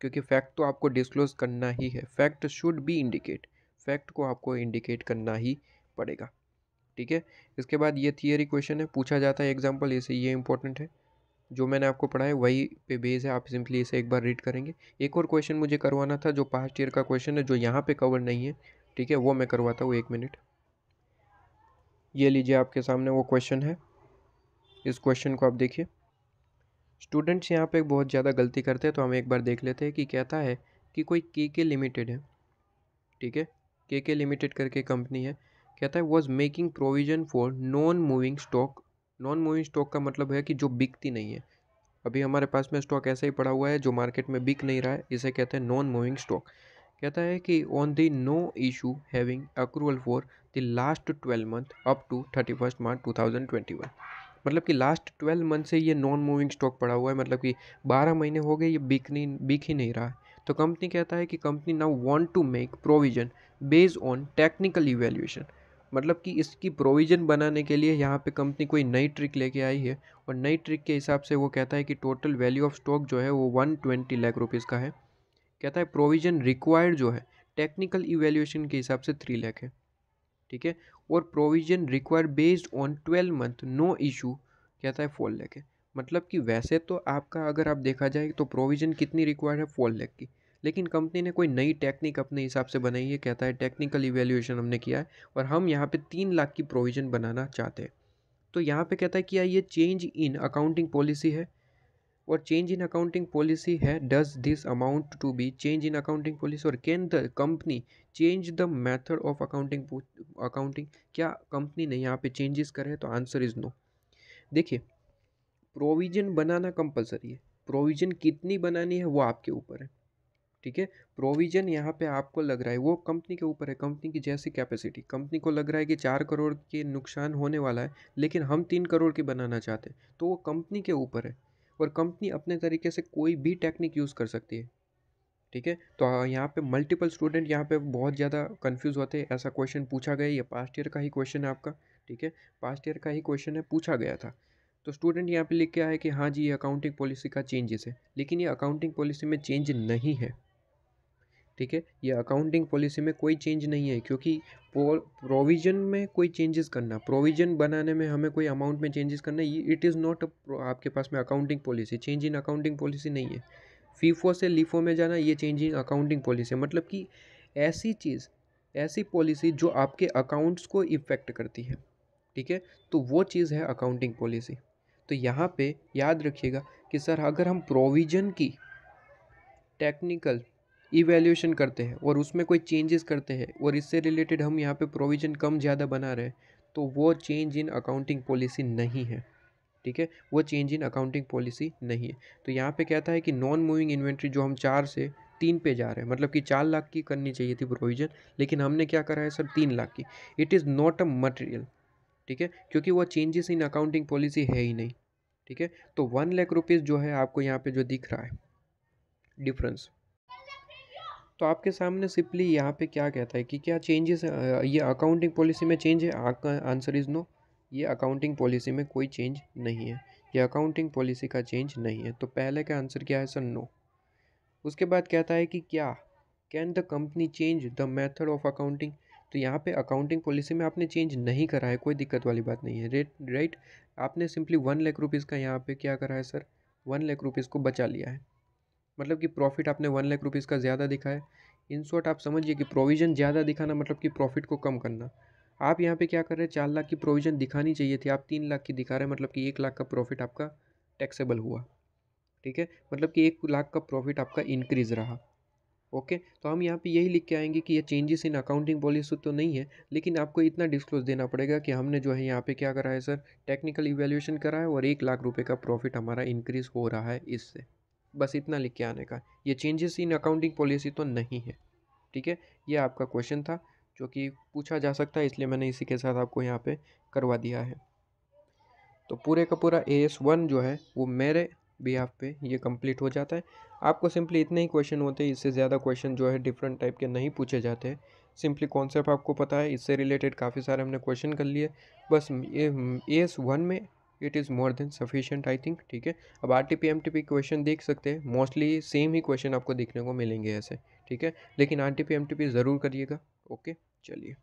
क्योंकि फैक्ट तो आपको डिस्क्लोज करना ही है। Fact should be indicate fact को आपको इंडिकेट करना ही पड़ेगा। ठीक है? इसके बाद ये थियरी क्वेश्चन है। पूछा जाता है एग्ज़ाम्पल इसे ये इंपॉर्टेंट है। जो मैंने आपको पढ़ाया वही पे बेस है, आप सिंपली इसे एक बार रीड करेंगे। एक और क्वेश्चन मुझे करवाना था, जो पास्ट ईयर का क्वेश्चन है, जो यहाँ पे कवर नहीं है, ठीक है, वो मैं करवाता हूँ एक मिनट ये लीजिए आपके सामने वो क्वेश्चन है। इस क्वेश्चन को आप देखिए। स्टूडेंट्स यहाँ पे बहुत ज़्यादा गलती करते हैं तो हम एक बार देख लेते हैं कि कहता है कि कोई के के लिमिटेड है, ठीक है? के के लिमिटेड करके कंपनी है। कहता है was making provision for non moving stock non moving stock का मतलब है कि जो बिकती नहीं है। अभी हमारे पास में स्टॉक ऐसा ही पड़ा हुआ है जो मार्केट में बिक नहीं रहा है, इसे कहते हैं नॉन मूविंग स्टॉक कहता है कि on the no issue having accrual for the last twelve month up to thirty first March two thousand twenty one मतलब कि लास्ट ट्वेल्व मंथ से ये नॉन मूविंग स्टॉक पड़ा हुआ है मतलब कि बारह महीने हो गए, ये बिक नहीं, बिक ही नहीं रहा है। तो कंपनी कहता है कि company now want to make provision based on technical evaluation मतलब कि इसकी प्रोविज़न बनाने के लिए यहाँ पे कंपनी कोई नई ट्रिक लेके आई है और नई ट्रिक के हिसाब से वो कहता है कि टोटल वैल्यू ऑफ़ स्टॉक जो है वो वन ट्वेंटी लाख रुपीज़ का है। कहता है प्रोविज़न रिक्वायर्ड जो है टेक्निकल इवेल्यूएशन के हिसाब से थ्री लाख है। ठीक है? और provision require based on twelve month no issue कहता है फोर लाख है। मतलब कि वैसे तो आपका अगर आप देखा जाए तो प्रोविज़न कितनी रिक्वायर्ड है? फोर लाख की। लेकिन कंपनी ने कोई नई टेक्निक अपने हिसाब से बनाई है कहता है, टेक्निकल इवेल्यूएशन हमने किया है और हम यहाँ पे तीन लाख की प्रोविज़न बनाना चाहते हैं। तो यहाँ पे कहता है कि ये चेंज इन अकाउंटिंग पॉलिसी है और चेंज इन अकाउंटिंग पॉलिसी है, does this amount to be change in accounting policy और can the company change the method of accounting accounting? क्या कंपनी ने यहाँ पे चेंजेस करे तो आंसर इज़ नो। देखिए, प्रोविज़न बनाना कंपलसरी है। प्रोविज़न कितनी बनानी है वो आपके ऊपर है। ठीक है? प्रोविज़न यहाँ पे आपको लग रहा है, वो कंपनी के ऊपर है कंपनी की जैसी कैपेसिटी कंपनी को लग रहा है कि चार करोड़ के नुकसान होने वाला है, लेकिन हम तीन करोड़ की बनाना चाहते हैं तो वो कंपनी के ऊपर है। और कंपनी अपने तरीके से कोई भी टेक्निक यूज़ कर सकती है, ठीक है? तो यहाँ पे मल्टीपल स्टूडेंट यहाँ पे बहुत ज़्यादा कंफ्यूज होते हैं। ऐसा क्वेश्चन पूछा गया, ये पास्ट ईयर का ही क्वेश्चन है आपका, ठीक है? पास्ट ईयर का ही क्वेश्चन है, पूछा गया था। तो स्टूडेंट यहाँ पे लिख के आया कि हाँ जी, ये अकाउंटिंग पॉलिसी का चेंजेस है, लेकिन ये अकाउंटिंग पॉलिसी में चेंज नहीं है। ठीक है? ये अकाउंटिंग पॉलिसी में कोई चेंज नहीं है, क्योंकि प्रोविज़न में कोई चेंजेस करना प्रोविज़न बनाने में हमें कोई अमाउंट में चेंजेस करना इट इज़ नॉट आपके पास में accounting policy change in accounting policy नहीं है। फीफो से लीफो में जाना, ये चेंज इन अकाउंटिंग पॉलिसी मतलब कि ऐसी चीज़, ऐसी पॉलिसी जो आपके अकाउंट्स को इफ़ेक्ट करती है, ठीक है? तो वो चीज़ है अकाउंटिंग पॉलिसी तो यहाँ पे याद रखिएगा कि सर, अगर हम प्रोविज़न की टेक्निकल इवैल्यूएशन करते हैं और उसमें कोई चेंजेस करते हैं और इससे रिलेटेड हम यहाँ पे प्रोविज़न कम ज़्यादा बना रहे हैं तो वो चेंज इन अकाउंटिंग पॉलिसी नहीं है, ठीक है? वो चेंज इन अकाउंटिंग पॉलिसी नहीं है। तो यहाँ पे कहता है कि नॉन मूविंग इन्वेंट्री जो हम चार से तीन पे जा रहे हैं मतलब कि चार लाख की करनी चाहिए थी प्रोविज़न लेकिन हमने क्या करा है सर? तीन लाख की। It is not a material ठीक है? क्योंकि वो चेंजेस इन अकाउंटिंग पॉलिसी है ही नहीं, ठीक है? तो वन लाख रुपीज़ जो है आपको यहाँ पे जो दिख रहा है डिफरेंस तो आपके सामने सिंपली यहाँ पे क्या कहता है कि क्या चेंजेस ये अकाउंटिंग पॉलिसी में चेंज है? आंसर इज़ नो ये अकाउंटिंग पॉलिसी में कोई चेंज नहीं है। ये अकाउंटिंग पॉलिसी का चेंज नहीं है। तो पहले का आंसर क्या है सर नो उसके बाद कहता है कि क्या? Can the company change the method of accounting तो यहाँ पे अकाउंटिंग पॉलिसी में आपने चेंज नहीं करा है। कोई दिक्कत वाली बात नहीं है। रेट राइट आपने सिंपली वन लाख रुपीज़ का यहाँ पे क्या करा है सर वन लाख रुपीज़ को बचा लिया है। मतलब कि प्रॉफिट आपने वन लाख रुपीज़ का ज़्यादा दिखाया इन शॉर्ट आप समझिए कि प्रोविज़न ज़्यादा दिखाना मतलब कि प्रॉफिट को कम करना। आप यहाँ पे क्या कर रहे हैं? चार लाख की प्रोविज़न दिखानी चाहिए थी। आप तीन लाख की दिखा रहे हैं मतलब कि एक लाख का प्रॉफिट आपका टैक्सेबल हुआ। ठीक है? मतलब कि एक लाख का प्रॉफिट आपका इंक्रीज़ रहा। ओके तो हम यहाँ पे यही लिख के आएँगे कि ये चेंजेस इन अकाउंटिंग पॉलिसी तो नहीं है, लेकिन आपको इतना डिस्क्लोज देना पड़ेगा कि हमने जो है यहाँ पे क्या करा है सर टेक्निकल इवेल्यूशन करा है और एक लाख रुपए का प्रॉफिट हमारा इंक्रीज़ हो रहा है इससे। बस इतना लिख के आने का। ये चेंजेस इन अकाउंटिंग पॉलिसी तो नहीं है, ठीक है? ये आपका क्वेश्चन था, जो कि पूछा जा सकता है, इसलिए मैंने इसी के साथ आपको यहाँ पे करवा दिया है। तो पूरे का पूरा ए एस वन जो है, वो मेरे बिहाफ पे ये कंप्लीट हो जाता है। आपको सिंपली इतने ही क्वेश्चन होते हैं, इससे ज़्यादा क्वेश्चन जो है डिफरेंट टाइप के नहीं पूछे जाते हैं। सिंपली कॉन्सेप्ट आपको पता है, इससे रिलेटेड काफ़ी सारे हमने क्वेश्चन कर लिए। बस ये एस वन में it is more than sufficient I think ठीक है? अब R T P M T P question देख सकते हैं। मोस्टली सेम ही क्वेश्चन आपको देखने को मिलेंगे ऐसे, ठीक है? लेकिन R T P M T P ज़रूर करिएगा ओके चलिए।